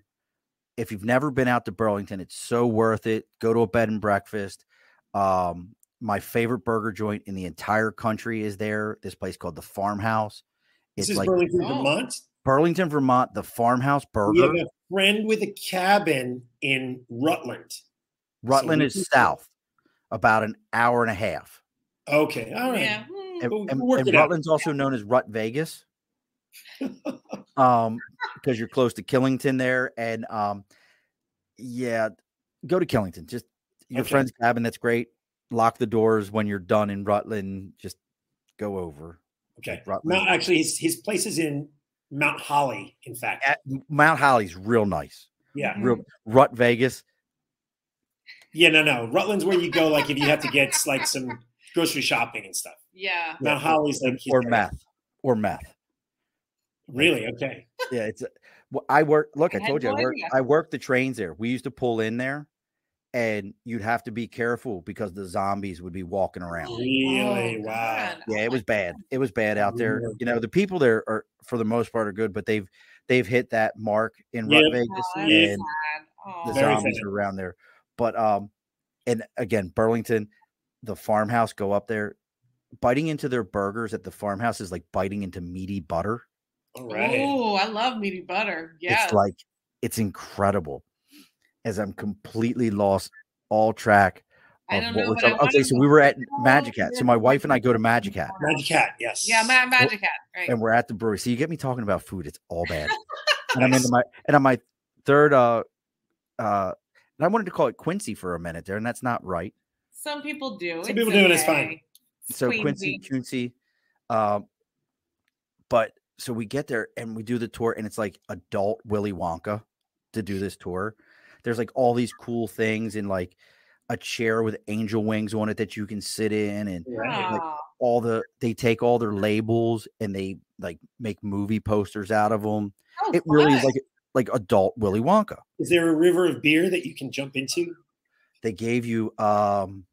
if you've never been out to Burlington, it's so worth it. Go to a bed and breakfast. Um, my favorite burger joint in the entire country is there. This place called the Farmhouse. This is like Burlington, Oh. Vermont. Burlington, Vermont, the Farmhouse Burger. We have a friend with a cabin in Rutland. Rutland we is south, about an hour and a half. Okay. All right. Yeah. And, and- and it out. Rutland's also known as Rut Vegas. [LAUGHS] um, because you're close to Killington there. And um, yeah, go to Killington. Just your Okay. friend's cabin, that's great. Lock the doors when you're done in Rutland. Just go over. Okay. Mount, actually, his, his place is in Mount Holly, in fact. At Mount Holly's real nice. Yeah. Real Rut Vegas. Yeah, no, no. Rutland's where you go, like, if you have to get, like, some grocery shopping and stuff. Yeah. Mount Holly's like, he's or got- meth. Or meth. Really? Okay. [LAUGHS] Yeah, it's. well, I work. Look, I I had told you, I work. I worked the trains there. We used to pull in there, and you'd have to be careful because the zombies would be walking around. Really? Oh, wow. God. Yeah, Oh it was bad. It was bad out there. Really You know, the people there are, for the most part, are good, but they've they've hit that mark in Yep. Vegas, Oh, and. Oh. the Very zombies sad. are around there. But um, and again, Burlington, the farmhouse, go up there. Biting into their burgers at the farmhouse is like biting into meaty butter. All right. Oh, I love meaty butter. Yeah. It's like it's incredible. As I'm completely lost all track I of don't what know, we're talking. Okay, so we were at Magic Hat. So my wife and I go to Magic Hat, Magic Hat, yes. Yeah, Ma- Magic Hat. Right. and we're at the brewery. So you get me talking about food, it's all bad. [LAUGHS] and I'm Nice. into my and on my third uh uh and I wanted to call it Quincy for a minute there, and that's not right. Some people do. Some people do, and it's fine. It's So Quincy, Queensy. Quincy, um, but so we get there and we do the tour, and it's like adult Willy Wonka to do this tour. There's like all these cool things and like a chair with angel wings on it that you can sit in, and Right. like, all the they take all their labels and they like make movie posters out of them. Oh, It really is like like adult Willy Wonka. Is there a river of beer that you can jump into? They gave you um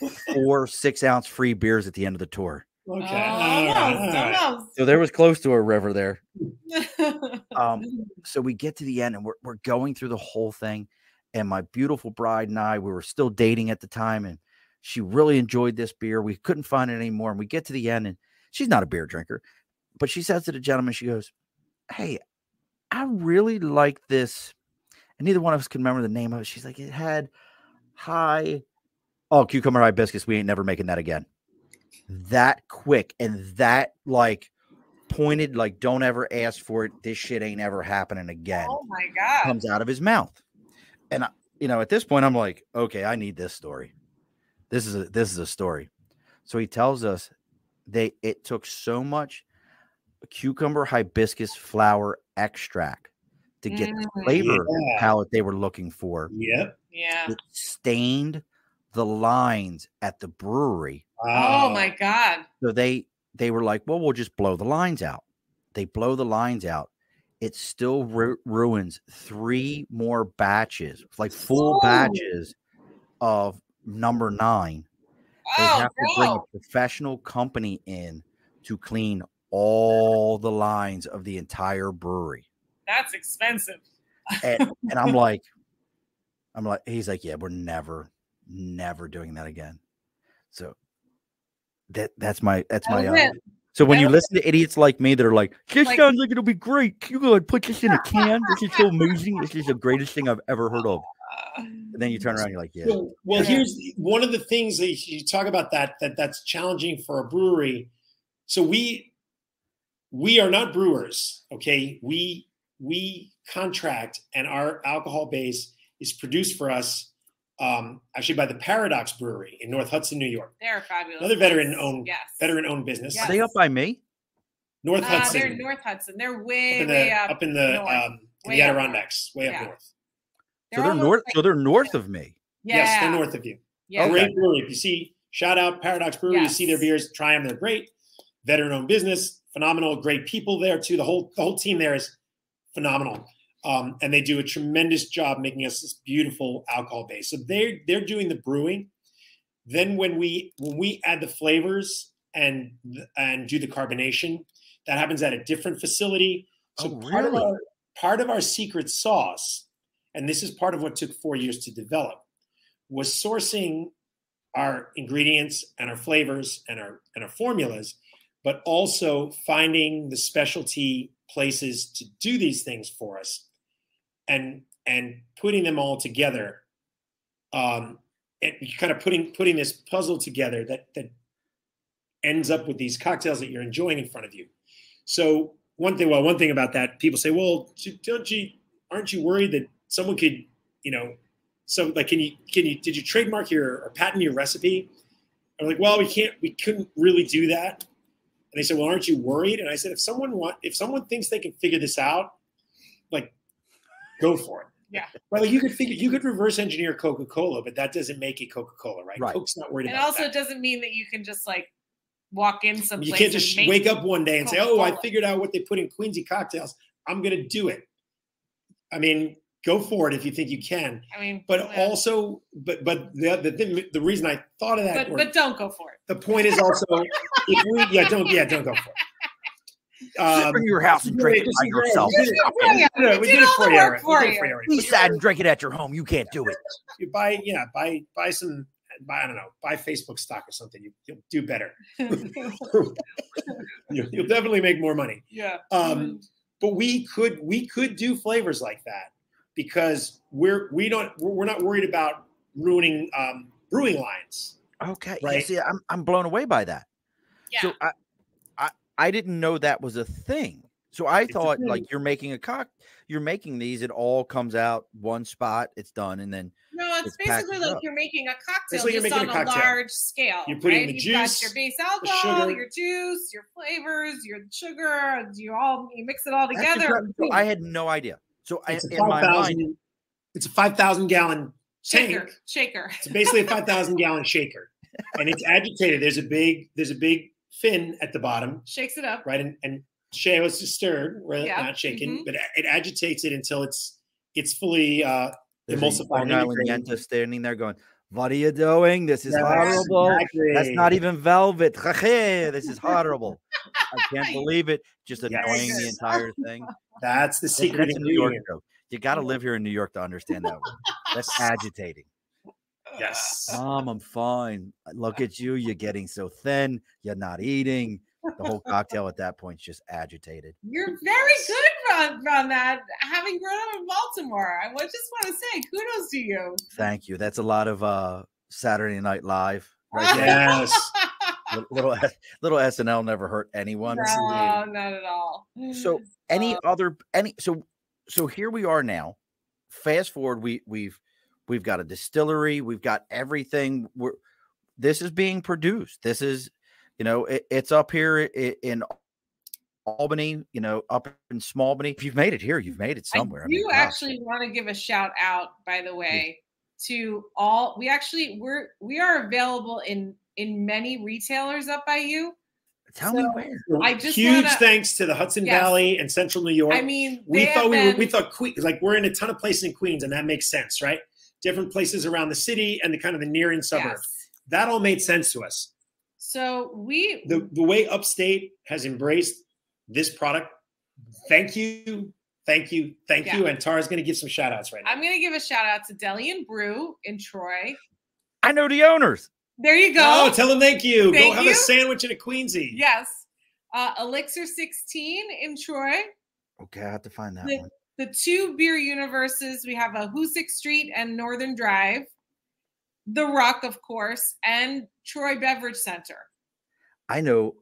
[LAUGHS] four six ounce free beers at the end of the tour. Okay. Oh, all right, all right. almost, So there was close to a river there. [LAUGHS] Um, so we get to the end and we're, we're going through the whole thing. And my beautiful bride and I, we were still dating at the time. And she really enjoyed this beer. We couldn't find it anymore. And we get to the end and she's not a beer drinker, but she says to the gentleman, she goes, Hey, I really like this. And neither one of us can remember the name of it. She's like, It had high, oh, cucumber hibiscus. We ain't never making that again. That quick and that like pointed, like, don't ever ask for it. This shit ain't ever happening again oh my god. comes out of his mouth. And I, you know, at this point, I'm like, okay, I need this story. This is a this is a story. So he tells us they it took so much cucumber hibiscus flower extract to get the Mm, flavor Yeah. palette they were looking for. Yep. Yeah. It stained the lines at the brewery. Oh my god. So they they were like, well, we'll just blow the lines out. They blow the lines out. It still ru- ruins three more batches, like full Oh. batches of number nine. They Oh have to bring a professional company in to clean all the lines of the entire brewery. That's expensive. And, and I'm [LAUGHS] like, I'm like, he's like, yeah, we're never, never doing that again. So that that's my that's my was uh, so when you listen to idiots like me that are like, this Like- sounds like it'll be great. You go and put this in a can. This is so amazing. This is the greatest thing I've ever heard of. And then you turn around, you're like, yeah. So, well, Yeah. here's one of the things that you talk about that that that's challenging for a brewery. So we we are not brewers, okay? We we contract, and our alcohol base is produced for us um, actually by the Paradox Brewery in North Hudson, New York. they're fabulous. Another veteran-owned- Yes. Veteran-owned business. Are they up by me? North Uh, Hudson, they're North Hudson. They're way, up in way the up. up in the north. um, in Way the up north. Adirondacks, way Yeah. up north. So they're north. like- so they're north of me. yeah. Yes, they're north of you. Yeah. Okay. Great brewery. If you see, shout out Paradox Brewery. You see their beers, try them. They're great. Veteran-owned business, phenomenal. Great people there too. The whole the whole team there is phenomenal, um, and they do a tremendous job making us this beautiful alcohol base. So they're they're doing the brewing. Then when we when we add the flavors and and do the carbonation, that happens at a different facility. So Oh, part of our part of our secret sauce, and this is part of what took four years to develop, was sourcing our ingredients and our flavors and our and our formulas, but also finding the specialty places to do these things for us, and and putting them all together, um, and kind of putting putting this puzzle together that that ends up with these cocktails that you're enjoying in front of you. So one thing, well, one thing about that, people say, well, don't you, aren't you worried that someone could, you know, so like, can you, can you, did you trademark your or patent your recipe? I'm like, well, we can't, we couldn't really do that. And they said, well, aren't you worried? And I said, if someone want, if someone thinks they can figure this out, like, go for it. Yeah. Well, you could figure, you could reverse engineer Coca-Cola, but that doesn't make it Coca-Cola, right? Right. Coke's not worried And about also, that. it doesn't mean that you can just like walk in someplace. You can't just wake up one day and say, "Oh, I figured out what they put in Queensy cocktails. I'm going to do it." I mean, go for it if you think you can. I mean, But yeah. also, but but the the thing, the reason I thought of that, but, or but don't go for it. the point is also, if we, yeah, don't yeah, don't go for it. Sit Um, in your house and drink it by yourself. We did it. Yeah, yeah, We did it. we We did did it all for the you. work Aaron. for We did you. for. Aaron. Be sad and drink it at your home. You can't do it. You buy, yeah, buy buy some, buy I don't know, buy Facebook stock or something. You, you'll do better. [LAUGHS] You'll, you'll definitely make more money. yeah. Um, but we could we could do flavors like that because we're we don't we're we're not worried about ruining um, brewing lines. Okay. Yeah, Right. see, I'm I'm blown away by that. yeah. So I, I I didn't know that was a thing. So I a thought like you're making a cock, you're making these. It all comes out one spot. It's done, and then No, it's It's basically like up. you're making a cocktail like just on a a, large scale. You're putting right? the You've juice, got your base alcohol, your juice, your flavors, your sugar. You all you mix it all together. So I had no idea. So I, It's a in five my mind. It's a five thousand gallon shaker, tank. shaker. It's basically a five thousand [LAUGHS] gallon shaker, and it's agitated. There's a big there's a big fin at the bottom, Shakes it up. right? And and Shay was stirred, right? Yeah, Not shaken, mhm. but it agitates it until it's it's fully uh, there's a emulsified. Long Island integrated. Yenta standing there going, What are you doing? This is Yes, horrible. exactly. That's not even velvet. this is horrible. I can't [LAUGHS] believe it. Just Yes. annoying the entire thing. That's the That's secret a New York ingredient. You got to live here in New York to understand that one. That's [LAUGHS] agitating. Yes. [LAUGHS] Mom, I'm fine. Look at you. You're getting so thin. You're not eating. The whole cocktail at that point is just agitated. You're very good on, on that. Having grown up in Baltimore, I just want to say kudos to you. Thank you. That's a lot of uh Saturday Night Live. Right. Yes. [LAUGHS] Little- little little SNL never hurt anyone. no, not at all. So [SIGHS] any Uh, other any so so here we are now. Fast forward, we we've we've got a distillery, we've got everything. We're this is being produced. This is you know it, it's up here i- in Albany, you know, up in Smallbany. If you've made it here, you've made it somewhere. I mean, do gosh. actually want to give a shout out, by the mm. way, to all. We actually we're we are available in in many retailers up by you. tell me where. I just huge wanna- thanks to the Hudson Yes. Valley and Central New York. I mean, we thought have we were, we thought Queens like we're in a ton of places in Queens, and that makes sense, right? Different places around the city and the kind of the near in suburbs. yes. That all made sense to us. So we The the way Upstate has embraced this product, thank you, thank you, thank you. And Tara's going to give some shout outs right now. I'm gonna give a shout out to Deli and Brew in Troy. I know the owners. There you go. Oh, tell them thank you. Go Thank have you. a sandwich and a Queensy. yes. Uh, Elixir 16 in Troy. Okay, I have to find that The- one. The two beer universes we have a Hoosick Street and Northern Drive, The Rock, of course, and Troy Beverage Center. I know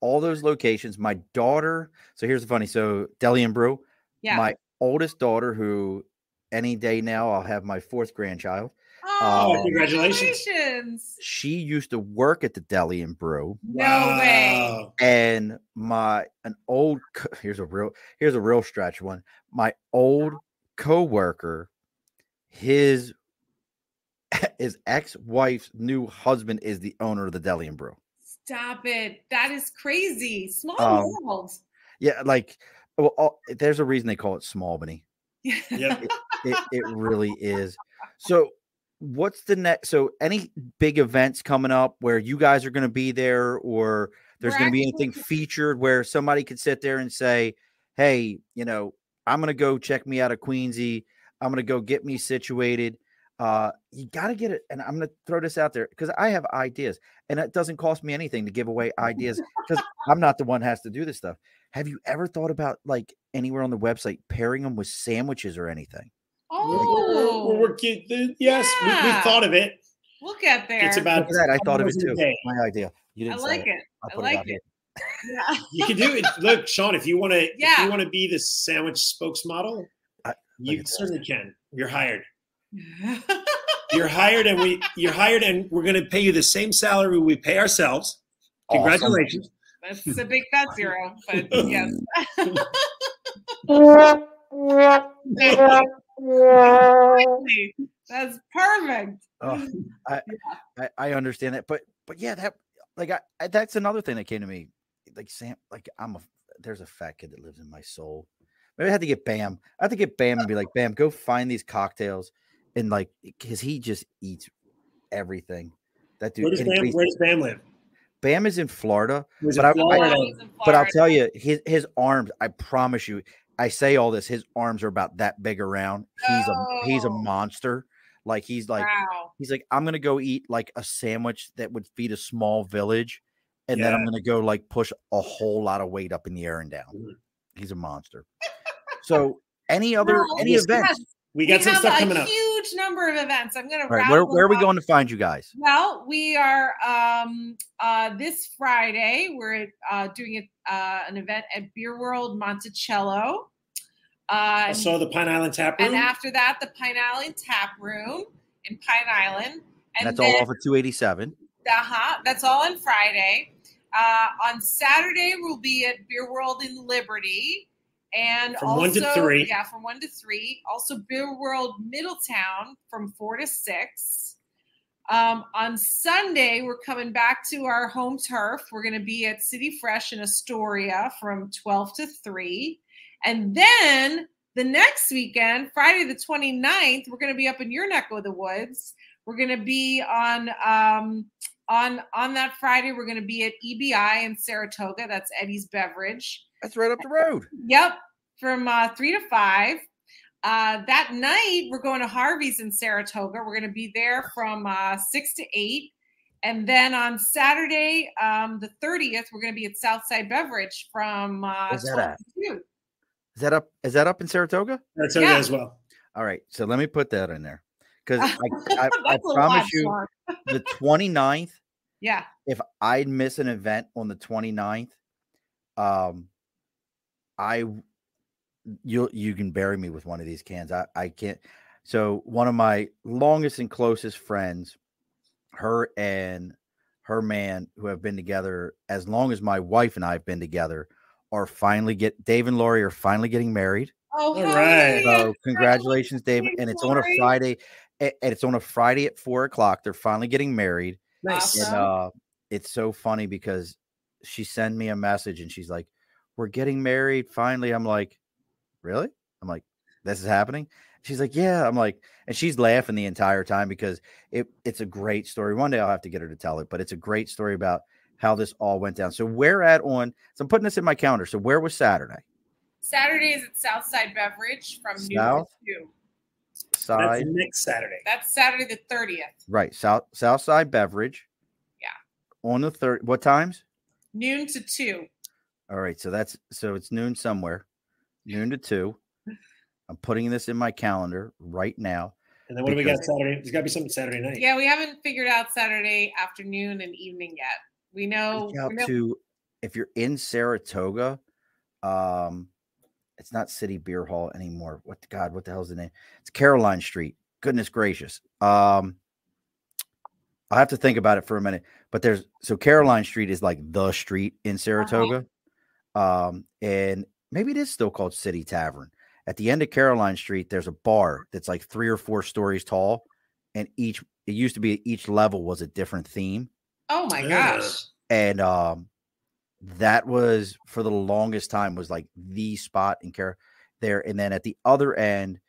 all those locations. My daughter. So here's the funny. So Deli and Brew. Yeah. My oldest daughter, who any day now I'll have my fourth grandchild. Oh, Oh, congratulations. congratulations. She used to work at the Deli and Brew, No way. And my an old co- here's a real here's a real stretch one. My old coworker, his [LAUGHS] his ex-wife's new husband is the owner of the Deli and Brew. Stop it. That is crazy. Small Um, world. Yeah, like well, all- there's a reason they call it Smallbany. [LAUGHS] Yep. it, it really is. So, what's the next? So, any big events coming up where you guys are going to be there, or there's going to be anything featured where somebody could sit there and say, "Hey, you know, I'm going to go check me out of Queensy. I'm going to go get me situated." Uh, you got to get it, and I'm going to throw this out there because I have ideas, and it doesn't cost me anything to give away [LAUGHS] ideas because I'm not the one has to do this stuff. Have you ever thought about like anywhere on the website pairing them with sandwiches or anything? We're- we're- Oh, we're working- the- yes, we, we thought of it. we'll get there. It's about Look at that. I thought of it hours too. day. My idea. You didn't like say it. it. I I put like out it. here. [LAUGHS] Yeah. You can do it. Look, Sean, if you want to, if Yeah. you want to be the sandwich spokesmodel, I- you certainly can. You're hired. [LAUGHS] You're hired, and we you're hired, and we're going to pay you the same salary we pay ourselves. Awesome. Congratulations. That's a big fat zero, but [LAUGHS] yes. Exactly. [LAUGHS] That's perfect. Oh, I, [LAUGHS] I I understand that, but but yeah, that like I, I that's another thing that came to me. Like Sam, like I'm a there's a fat kid that lives in my soul. Maybe I had to get Bam. I have to get Bam and be like, Bam, go find these cocktails, and like, because he just eats everything. That dude. Where does Bam, he's- where does Bam live? Bam is in Florida, Was But it I- I- Florida? He's in but I'll tell you, his his arms. I promise you, I say all this. His arms are about that big around. He's a he's a monster. Like he's like wow. he's like I'm gonna go eat like a sandwich that would feed a small village, and then I'm gonna go like push a whole lot of weight up in the air and down. Mhm. He's a monster. So any [LAUGHS] other Well, any yes, events? yes, we got some have stuff a coming up. Huge number of events. I'm going to All right, where where are we going to find you guys? Well, we are um, uh, this Friday. We're uh, doing a, uh, an event at Beer World Monticello. Uh, I saw the Pine Island Tap Room. and after that, the Pine Island Tap Room in Pine Island. And That's then, all off of 287. Uh-huh, that's all on Friday. Uh, on Saturday, we'll be at Beer World in Liberty. And From also, one to three. Yeah, from one to three. Also, Beer World Middletown from four to six. Um, on Sunday, we're coming back to our home turf. We're going to be at City Fresh in Astoria from 12 to 3. And then the next weekend, Friday the 29th, we're going to be up in your neck of the woods. We're going to be on um, on on that Friday. We're going to be at EBI in Saratoga. That's Eddie's Beverage. That's right up the road. Yep, from uh, three to five. Uh, that night, we're going to Harvey's in Saratoga. We're going to be there from uh, six to eight. And then on Saturday, um, the 30th, we're going to be at Southside Beverage from uh, Where's that 12 to 2. Is that up? Is that up in Saratoga? That's Yeah. yeah. as well. All right. So let me put that in there because [LAUGHS] I, I, I promise you Sean. the 29th, Yeah. if I'd miss an event on the 29th, um, I you you can bury me with one of these cans. I I can't. So one of my longest and closest friends, her and her man who have been together as long as my wife and I have been together, are finally get Dave and Lori are finally getting married. Oh, All hell right. So congratulations, Dave! Thanks, And it's on a Friday. And it's on a Friday at four o'clock. They're finally getting married. Nice. Awesome. And uh, it's so funny because she sent me a message and she's like, "We're getting married finally." I'm like, "Really?" I'm like, "This is happening." She's like, "Yeah." I'm like, and she's laughing the entire time because it it's a great story. One day I'll have to get her to tell it, but it's a great story about how this all went down. So where at on? So I'm putting this in my calendar. So where was Saturday? Saturday is at Southside Beverage from noon to South? 2. That's next Saturday. That's Saturday the 30th, right? South Southside Beverage. Yeah. On the third, what times? noon to 2. All right, so that's so it's noon somewhere, noon to two. I'm putting this in my calendar right now. And then what do we got Saturday? There's got to be something Saturday night. Yeah, we haven't figured out Saturday afternoon and evening yet. We know, we know to if you're in Saratoga, um, it's not City Beer Hall anymore. What the God? What the hell's the name? It's Caroline Street. Goodness gracious. Um, I have to think about it for a minute. But there's so Caroline Street is like the street in Saratoga, um, and maybe it is still called City Tavern. At the end of Caroline Street, there's a bar that's like three or four stories tall, and each it used to be each level was a different theme oh my gosh. and um that was for the longest time was like the spot in care there and then at the other end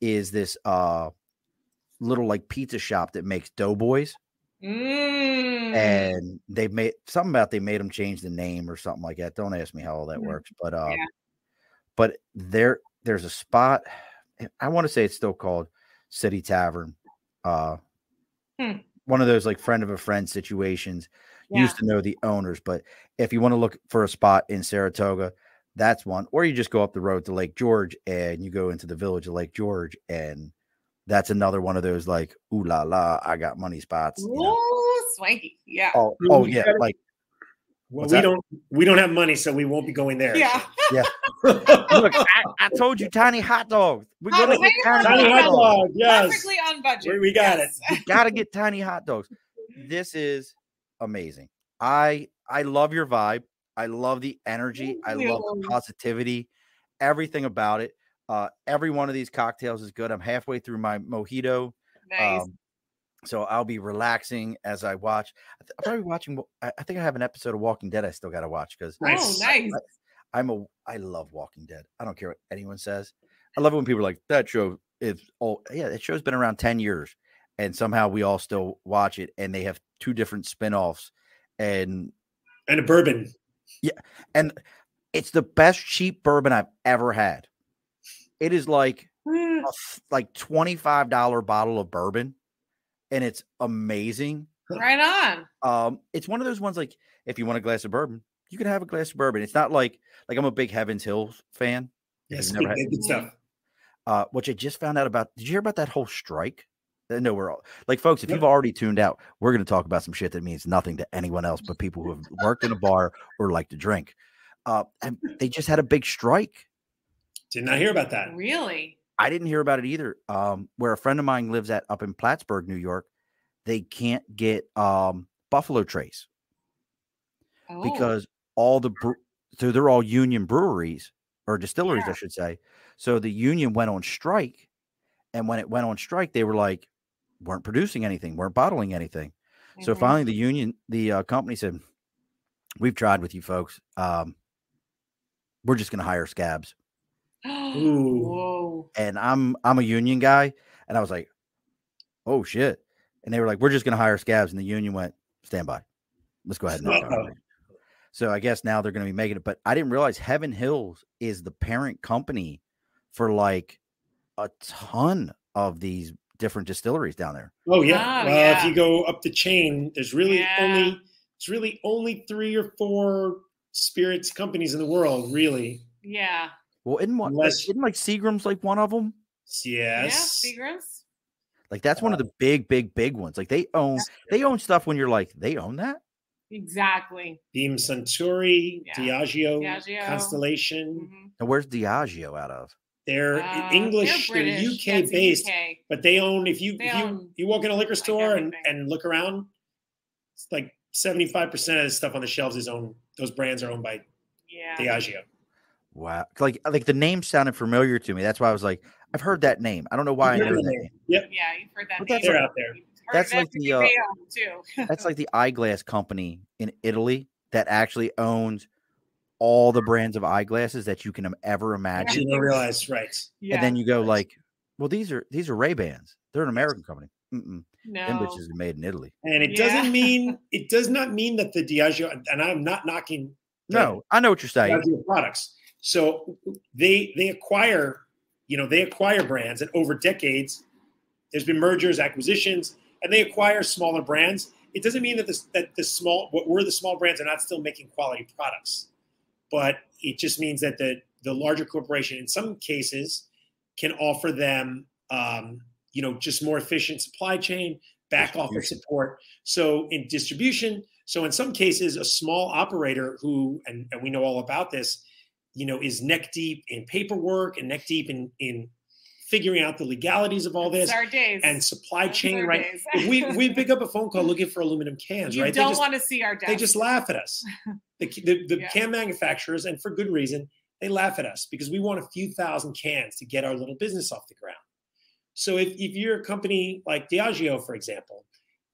is this uh little like pizza shop that makes doughboys Mm. And they made something about they made them change the name or something like that don't ask me how all that Mhm. works but uh Yeah. but there there's a spot eh, i want to say it's still called city tavern uh Hmm. one of those like friend of a friend situations yeah. used to know the owners, but if you want to look for a spot in Saratoga, that's one. Or you just go up the road to Lake George and you go into the village of Lake George, and that's another one of those like ooh la la, I got money spots. you know? Ooh, swanky. Yeah. Oh, oh yeah, like Well, What's we that? don't we don't have money, so we won't be going there. Yeah. yeah. [LAUGHS] look, I, I told you, tiny hot dogs. We're Oh, gonna get tiny tiny Tiny hot hot dogs. dog, yes. Perfectly on budget. We- we got it. Yes. You gotta get tiny hot dogs. This is amazing. I I love your vibe. I love the energy. I love the positivity. Everything about it. Uh, every one of these cocktails is good. I'm halfway through my mojito. nice. Um, so I'll be relaxing as I watch. I th- I'm probably watching. I I think I have an episode of Walking Dead I still got to watch because oh, nice. nice. I'm a I love Walking Dead. I don't care what anyone says. I love it when people are like that show is oh yeah, that show's been around 10 years and somehow we all still watch it and they have two different spin-offs and And a bourbon. Yeah, and it's the best cheap bourbon I've ever had. It is like Mm. a f- like $25 bottle of bourbon and it's amazing. Right on. Um, it's one of those ones like if you want a glass of bourbon, you can have a glass of bourbon. It's not like like I'm a big Heavens Hills fan. If Yes, you've never [LAUGHS] had- good stuff. uh, which I just found out about. Did you hear about that whole strike? No, we're all like, folks. If Yep. you've already tuned out, we're going to talk about some shit that means nothing to anyone else but people who have worked in a bar or like to drink. Uh, and they just had a big strike. Did not hear about that. Really? I didn't hear about it either. Um, where a friend of mine lives at up in Plattsburgh, New York, they can't get um, Buffalo Trace Oh. because all the bre- so they're all union breweries or distilleries, Yeah. I should say. So the union went on strike, and when it went on strike, they were like weren't producing anything, weren't bottling anything. So Mhm. finally, the union, the uh, company said, "We've tried with you folks. Um, we're just going to hire scabs." [GASPS] Ooh. Whoa. And I'm I'm a union guy, and I was like, "Oh shit!" and they were like, "We're just going to hire scabs," and the union went, "Stand by, let's go ahead and." knock out." [LAUGHS] So I guess now they're going to be making it, but I didn't realize Heaven Hills is the parent company for like a ton of these different distilleries down there. Oh yeah. Oh, uh, yeah. If you go up the chain, there's really Yeah. only it's really only three or four spirits companies in the world, really. Yeah. Well, isn't one like, isn't like Seagram's like one of them? Yes. Yeah. Seagrams. Like that's one of the big, big, big ones. Like they own they own stuff when you're like they own that. Exactly. Beam Suntory, Yeah. Diageo, Diageo. Constellation. Mhm. And where's Diageo out of? They're Uh, English, they're they're, UK That's based, UK. but they own if you They if you you walk in a liquor store and, and look around, it's like 75% of the stuff on the shelves is owned those brands are owned by Yeah. Diageo. Wow. Like like the name sounded familiar to me. That's why I was like, I've heard that name. I don't know why I know that the name. name. Yep. Yeah, you've heard that. But name. that's They're like- out there. That's like the, uh, too. That's like the [LAUGHS] eyeglass company in Italy that actually owns all the brands of eyeglasses that you can ever I imagine. didn't realize, right. yeah. And then you go like, well, these are these are Ray Bans. They're an American company. Mm-mm. no. Them bitches are made in Italy. And it Yeah. doesn't mean [LAUGHS] it does not mean that the Diageo and I'm not knocking No, I know what you're saying. Diageo products. So they they acquire, you know, they acquire brands, and over decades, there's been mergers, acquisitions, and they acquire smaller brands. It doesn't mean that the that the small what were the small brands are not still making quality products, but it just means that the the larger corporation, in some cases, can offer them, um, you know, just more efficient supply chain, back office support. So in distribution, so in some cases, a small operator who, and, and we know all about this, you know, is neck deep in paperwork and neck deep in in figuring out the legalities of all this our days. and supply chain. Right? we we pick up a phone call looking for aluminum cans, you right? don't they just, want to see our death. they just laugh at us. [LAUGHS] The the, the Yeah. can manufacturers, and for good reason, they laugh at us because we want a few thousand cans to get our little business off the ground. So if, if you're a company like Diageo, for example,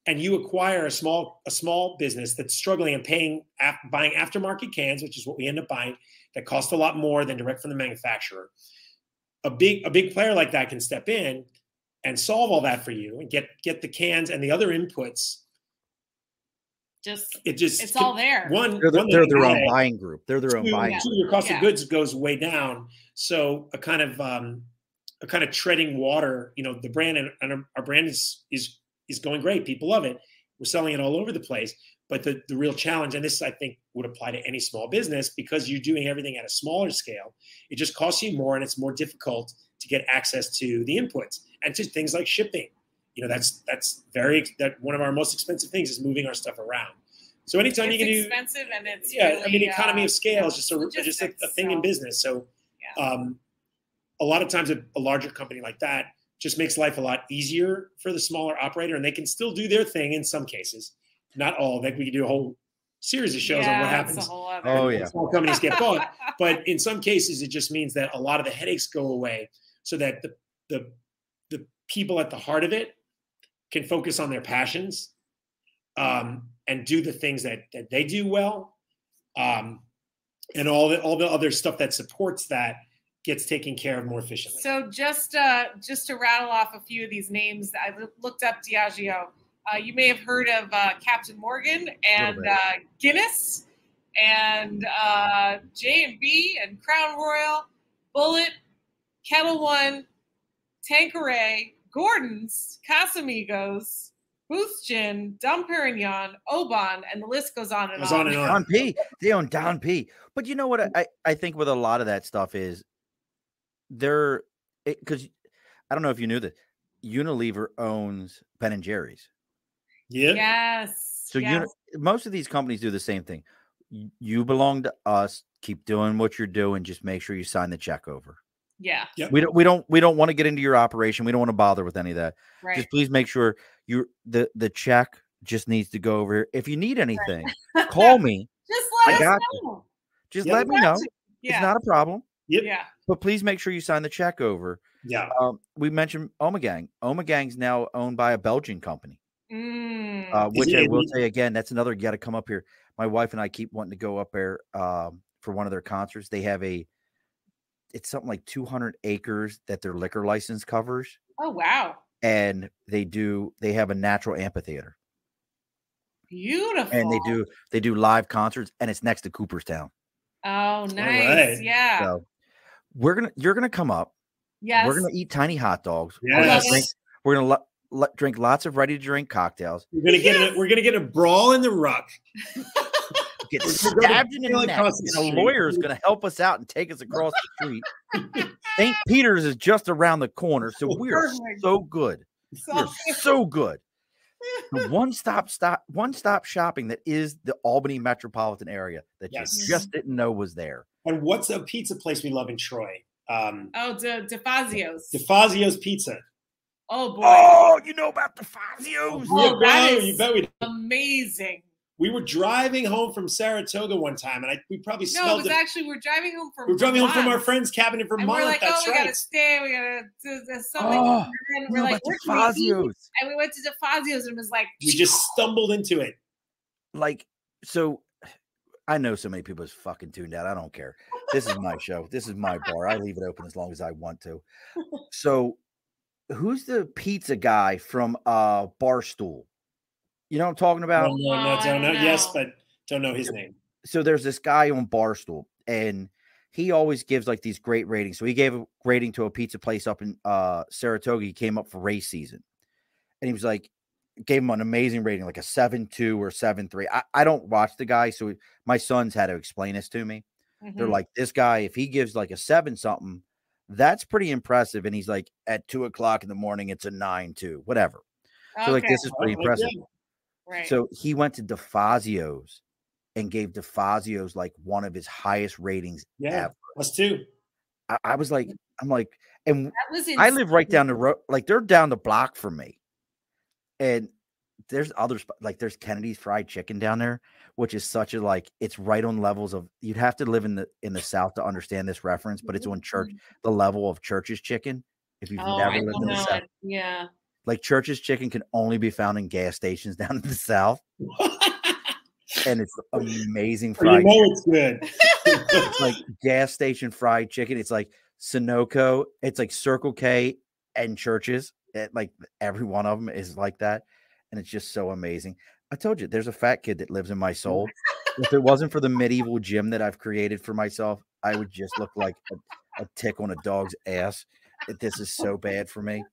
and you acquire a small a small business that's struggling and paying af- buying aftermarket cans, which is what we end up buying, that cost a lot more than direct from the manufacturer. A big a big player like that can step in and solve all that for you and get get the cans and the other inputs. just It just it's all there. one They're, the- one they're their own say, buying group. They're their own buying. Yeah. two, your cost Yeah. of goods goes way down. So a kind of um, a kind of treading water. You know, the brand and, and our- our brand is is is going great. People love it. We're selling it all over the place. But the, the real challenge, and this I think would apply to any small business, because you're doing everything at a smaller scale, it just costs you more and it's more difficult to get access to the inputs and to things like shipping. You know, that's that's very that one of our most expensive things is moving our stuff around. So anytime it's you can do expensive and it's yeah, really, I mean, economy uh, of scale is just a just a, a thing in business. So, Yeah. um, a lot of times, a, a larger company like that just makes life a lot easier for the smaller operator, and they can still do their thing in some cases. Not all. Like we could do a whole series of shows on what happens. a whole other- Oh, yeah. small companies get bought. [LAUGHS] but in some cases, it just means that a lot of the headaches go away, so that the the the people at the heart of it can focus on their passions um, and do the things that that they do well, um, and all the all the other stuff that supports that gets taken care of more efficiently. So just uh, just to rattle off a few of these names, I looked up Diageo. Uh, you may have heard of uh, Captain Morgan and uh, Guinness and uh, J and B and Crown Royal, Bulleit, Ketel One, Tanqueray, Gordon's, Casamigos, Booth Gin, Dom Perignon, Oban, and the list goes on and Goes on. on and on. Don P. They own Don P. But you know what? I- I, I think with a lot of that stuff is they're because I don't know if you knew that Unilever owns Ben and Jerry's. Yeah. Yes. So yes. Uni- most of these companies do the same thing. You belong to us. Keep doing what you're doing. Just make sure you sign the check over. yeah, We don't. We don't. We don't want to get into your operation. We don't want to bother with any of that. right. Just please make sure you the the check just needs to go over. here. If you need anything, [LAUGHS] call me. Just I let us got know. Just Yeah. let me know. Exactly. It's not a problem. Yep. yeah. But please make sure you sign the check over. Yeah. Um, we mentioned Omegang. Omegang's now owned by a Belgian company, Mm. uh, which I will [LAUGHS] say again, that's another you got to come up here. My wife and I keep wanting to go up there um, for one of their concerts. They have a, it's something like 200 acres that their liquor license covers. oh wow. and they do they have a natural amphitheater Beautiful. and they do they do live concerts and it's next to Cooperstown. Oh, nice. right. Yeah. So we're gonna you're gonna come up. yes. We're gonna eat tiny hot dogs. We're Yes. gonna drink, we're gonna lo- drink lots of ready to drink cocktails. We're gonna get a, we're gonna get a brawl in the ruck. [LAUGHS] Get We're gonna go to stabbed in the Philly neck. across the And a street. lawyer is gonna help us out and take us across the street. [LAUGHS] St. Peter's is just around the corner, so we are Perfect. so good. We are So- so good. The [LAUGHS] one stop stop one stop shopping that is the Albany metropolitan area that Yes. you just didn't know was there. And what's a pizza place we love in Troy? Um, oh, De, DeFazio's. DeFazio's Pizza. Oh boy, Oh, you know about the Fazios? Oh, Yeah, that bro, you bet we did. amazing. We were driving home from Saratoga one time, and I we probably No, it was it. actually we're driving home from. we were driving home from our friend's cabin in And Vermont. we're like, oh, That's we right. gotta stay. We gotta do this something. Oh, and we're know like, the we eat? Fazios? And we went to DeFazio's and it was like, we just stumbled into it. Like, so I know so many people is fucking tuned out. I don't care. This is my show. This is my bar. I leave it open as long as I want to. So, who's the pizza guy from uh Barstool? You know what I'm talking about? No, no, no, Oh, don't know. don't Yes, but don't know his name. so there's this guy on Barstool, and he always gives like these great ratings. So he gave a rating to a pizza place up in uh Saratoga. He came up for race season, and he was like, gave him an amazing rating, like a seven two or seven three. I, I don't watch the guy, so my sons had to explain this to me. They're mhm. like, this guy, if he gives like a seven something, that's pretty impressive. And he's like, at two o'clock in the morning, it's a nine two, whatever. So like this is pretty impressive. right. So he went to DeFazio's and gave DeFazio's like one of his highest ratings Yeah, ever. us too. I, I was like, I'm like, and that was I live right down the road, like they're down the block from me. And there's other like there's Kennedy's fried chicken down there, which is such a like it's right on levels of you'd have to live in the in the south to understand this reference, but it's mm-hmm. on church the level of church's chicken. If you've Oh, never I lived in the south. Yeah. like church's chicken can only be found in gas stations [LAUGHS] down in the south, and it's [LAUGHS] amazing fried. you know it's good. it's like [LAUGHS] gas station fried chicken. It's like Sunoco. It's like Circle K and churches. It, like every one of them is like that, and it's just so amazing. I told you, there's a fat kid that lives in my soul. if it wasn't for the [LAUGHS] medieval gym that I've created for myself, I would just look like a, a tick on a dog's ass. Eh, this is so bad for me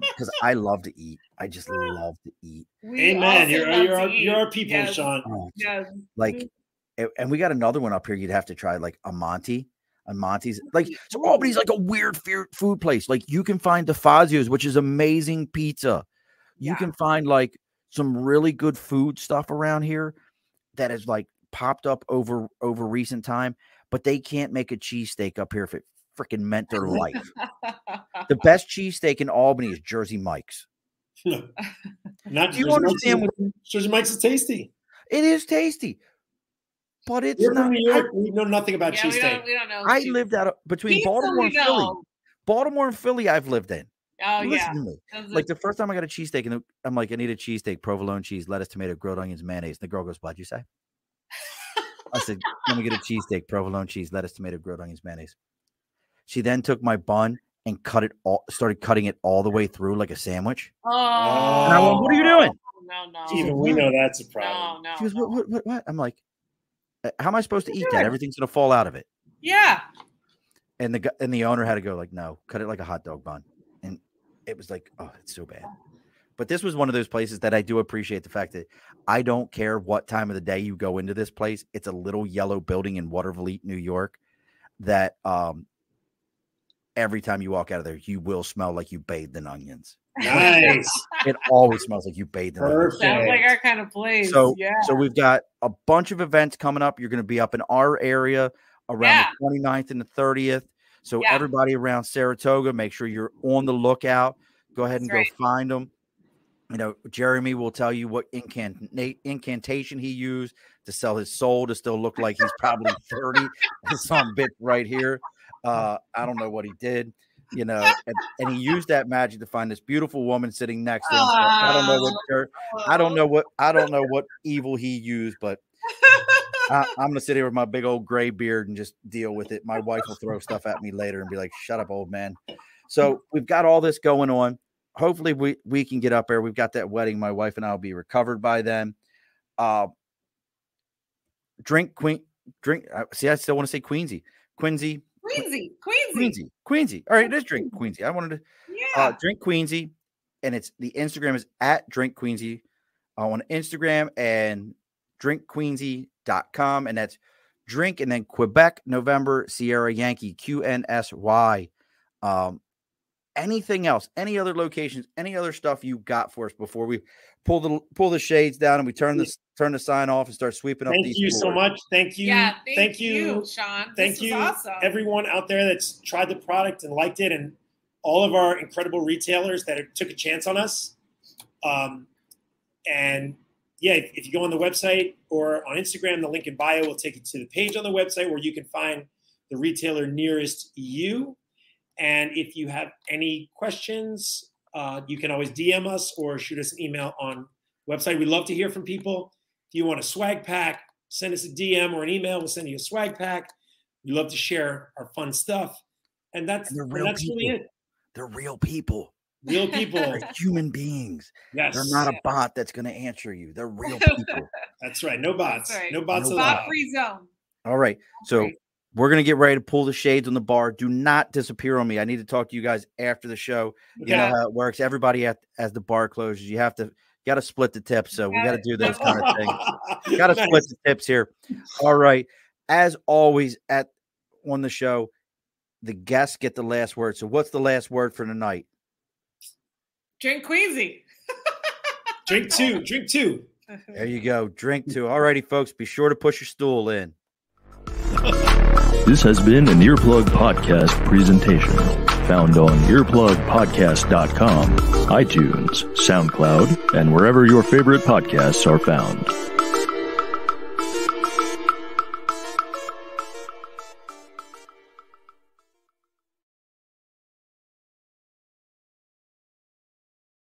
because I love to eat. I just [LAUGHS] love to eat. We Amen. You're you're to our, you're our people, Yes, Sean. Oh, Yes. like eh, and we got another one up here you'd have to try like a monty a monty's like so albany's like a weird food place like you can find the Fazio's, which is amazing pizza you Yeah. can find like some really good food stuff around here that has like popped up over over recent time but they can't make a cheesesteak up here if it freaking meant their life the [LAUGHS] best cheesesteak in albany is jersey mike's [LAUGHS] Not do you Jersey Mike's understand is- what Jersey Mike's is tasty. it is tasty but it's We're not from New I- York. We know nothing about yeah, we cheesesteak. don't, we don't know. I cheese. lived out of, between Pizza Baltimore and Philly. Baltimore and Philly, I've lived in. Oh Listen yeah. to me. Like are- the first time I got a cheesesteak, and I'm like, I need a cheesesteak, provolone cheese, lettuce, tomato, grilled onions, mayonnaise. And the girl goes, What'd you say? I said, Let me get a cheesesteak, provolone cheese, lettuce, tomato, grilled onions, mayonnaise. She then took my bun and cut it all, started cutting it all the way through like a sandwich. oh. And I went, What are you doing? No, no. Even we know that's a problem. No, no. She goes, no. What, what, what, what? I'm like, "Uh, How am I supposed to eat that? Everything's going to fall out of it. Yeah. and the and the owner had to go like, no, cut it like a hot dog bun, and it was like, oh, it's so bad. But this was one of those places that I do appreciate the fact that I don't care what time of the day you go into this place. It's a little yellow building in Watervliet, New York, that um every time you walk out of there, you will smell like you bathed in onions. Nice. It always smells like you bathed in onions. Perfect. Sounds like our kind of place. So, yeah. so we've got a bunch of events coming up. You're going to be up in our area around Yeah. the 29th and the 30th. So Yeah. everybody around Saratoga, make sure you're on the lookout. Go ahead and That's right. go find them. You know, Jeremy will tell you what incant- incantation he used to sell his soul to still look like he's probably [LAUGHS] 30. Some bit right here. Uh, I don't know what he did, you know, and, and he used that magic to find this beautiful woman sitting next to him. So I don't know what I don't know what I don't know what evil he used, but [LAUGHS] I, I'm gonna sit here with my big old gray beard and just deal with it. My wife will throw stuff at me later and be like, "Shut up, old man." So we've got all this going on. hopefully we we can get up there. We've got that wedding. My wife and I will be recovered by then. Uh, drink Queen. Drink. Uh, see, I still want to say Queensy. Quincy. Queensy. Queensy. Queensy. Queensy. All right, it is drink Queensy. I wanted to Yeah. uh, drink Queensy, and it's the Instagram is at drink Queensy uh, on Instagram and drinkqueensy.com, and that's drink and then Quebec November Sierra Yankee Q N S Y. Um, anything else? Any other locations? Any other stuff you got for us before we pull the pull the shades down and we turn this turn the sign off and start sweeping up Thank these you so much. Thank you. yeah. Thank, thank you, you. Sean. Thank this you, awesome. everyone out there that's tried the product and liked it, and all of our incredible retailers that took a chance on us. Um, and yeah, if, if you go on the website or on Instagram, the link in bio will take you to the page on the website where you can find the retailer nearest you. And if you have any questions, uh, you can always DM us or shoot us an email on website. We love to hear from people. If you want a swag pack, send us a DM or an email. We'll send you a swag pack. We love to share our fun stuff, and that's And they're and real that's really it. They're real people. Real [LAUGHS] people. They're human beings. yes, They're not a bot that's going to answer you. They're real [LAUGHS] people. That's right. No bots. Right. No bots No allowed. Spot free zone. All right. So Right. we're going to get ready to pull the shades on the bar. Do not disappear on me. I need to talk to you guys after the show. You Okay. know how it works. Everybody at as the bar closes, you have to got to split the tips. So we got to do those kind of things. [LAUGHS] Got to split the tips here. All right. As always at on the show, the guests get the last word. So what's the last word for tonight? Drink Queensy. [LAUGHS] Drink two. Drink two. There you go. Drink two. All righty, folks. Be sure to push your stool in. This has been an Earplug Podcast presentation. Found on earplugpodcast.com, iTunes, SoundCloud, and wherever your favorite podcasts are found.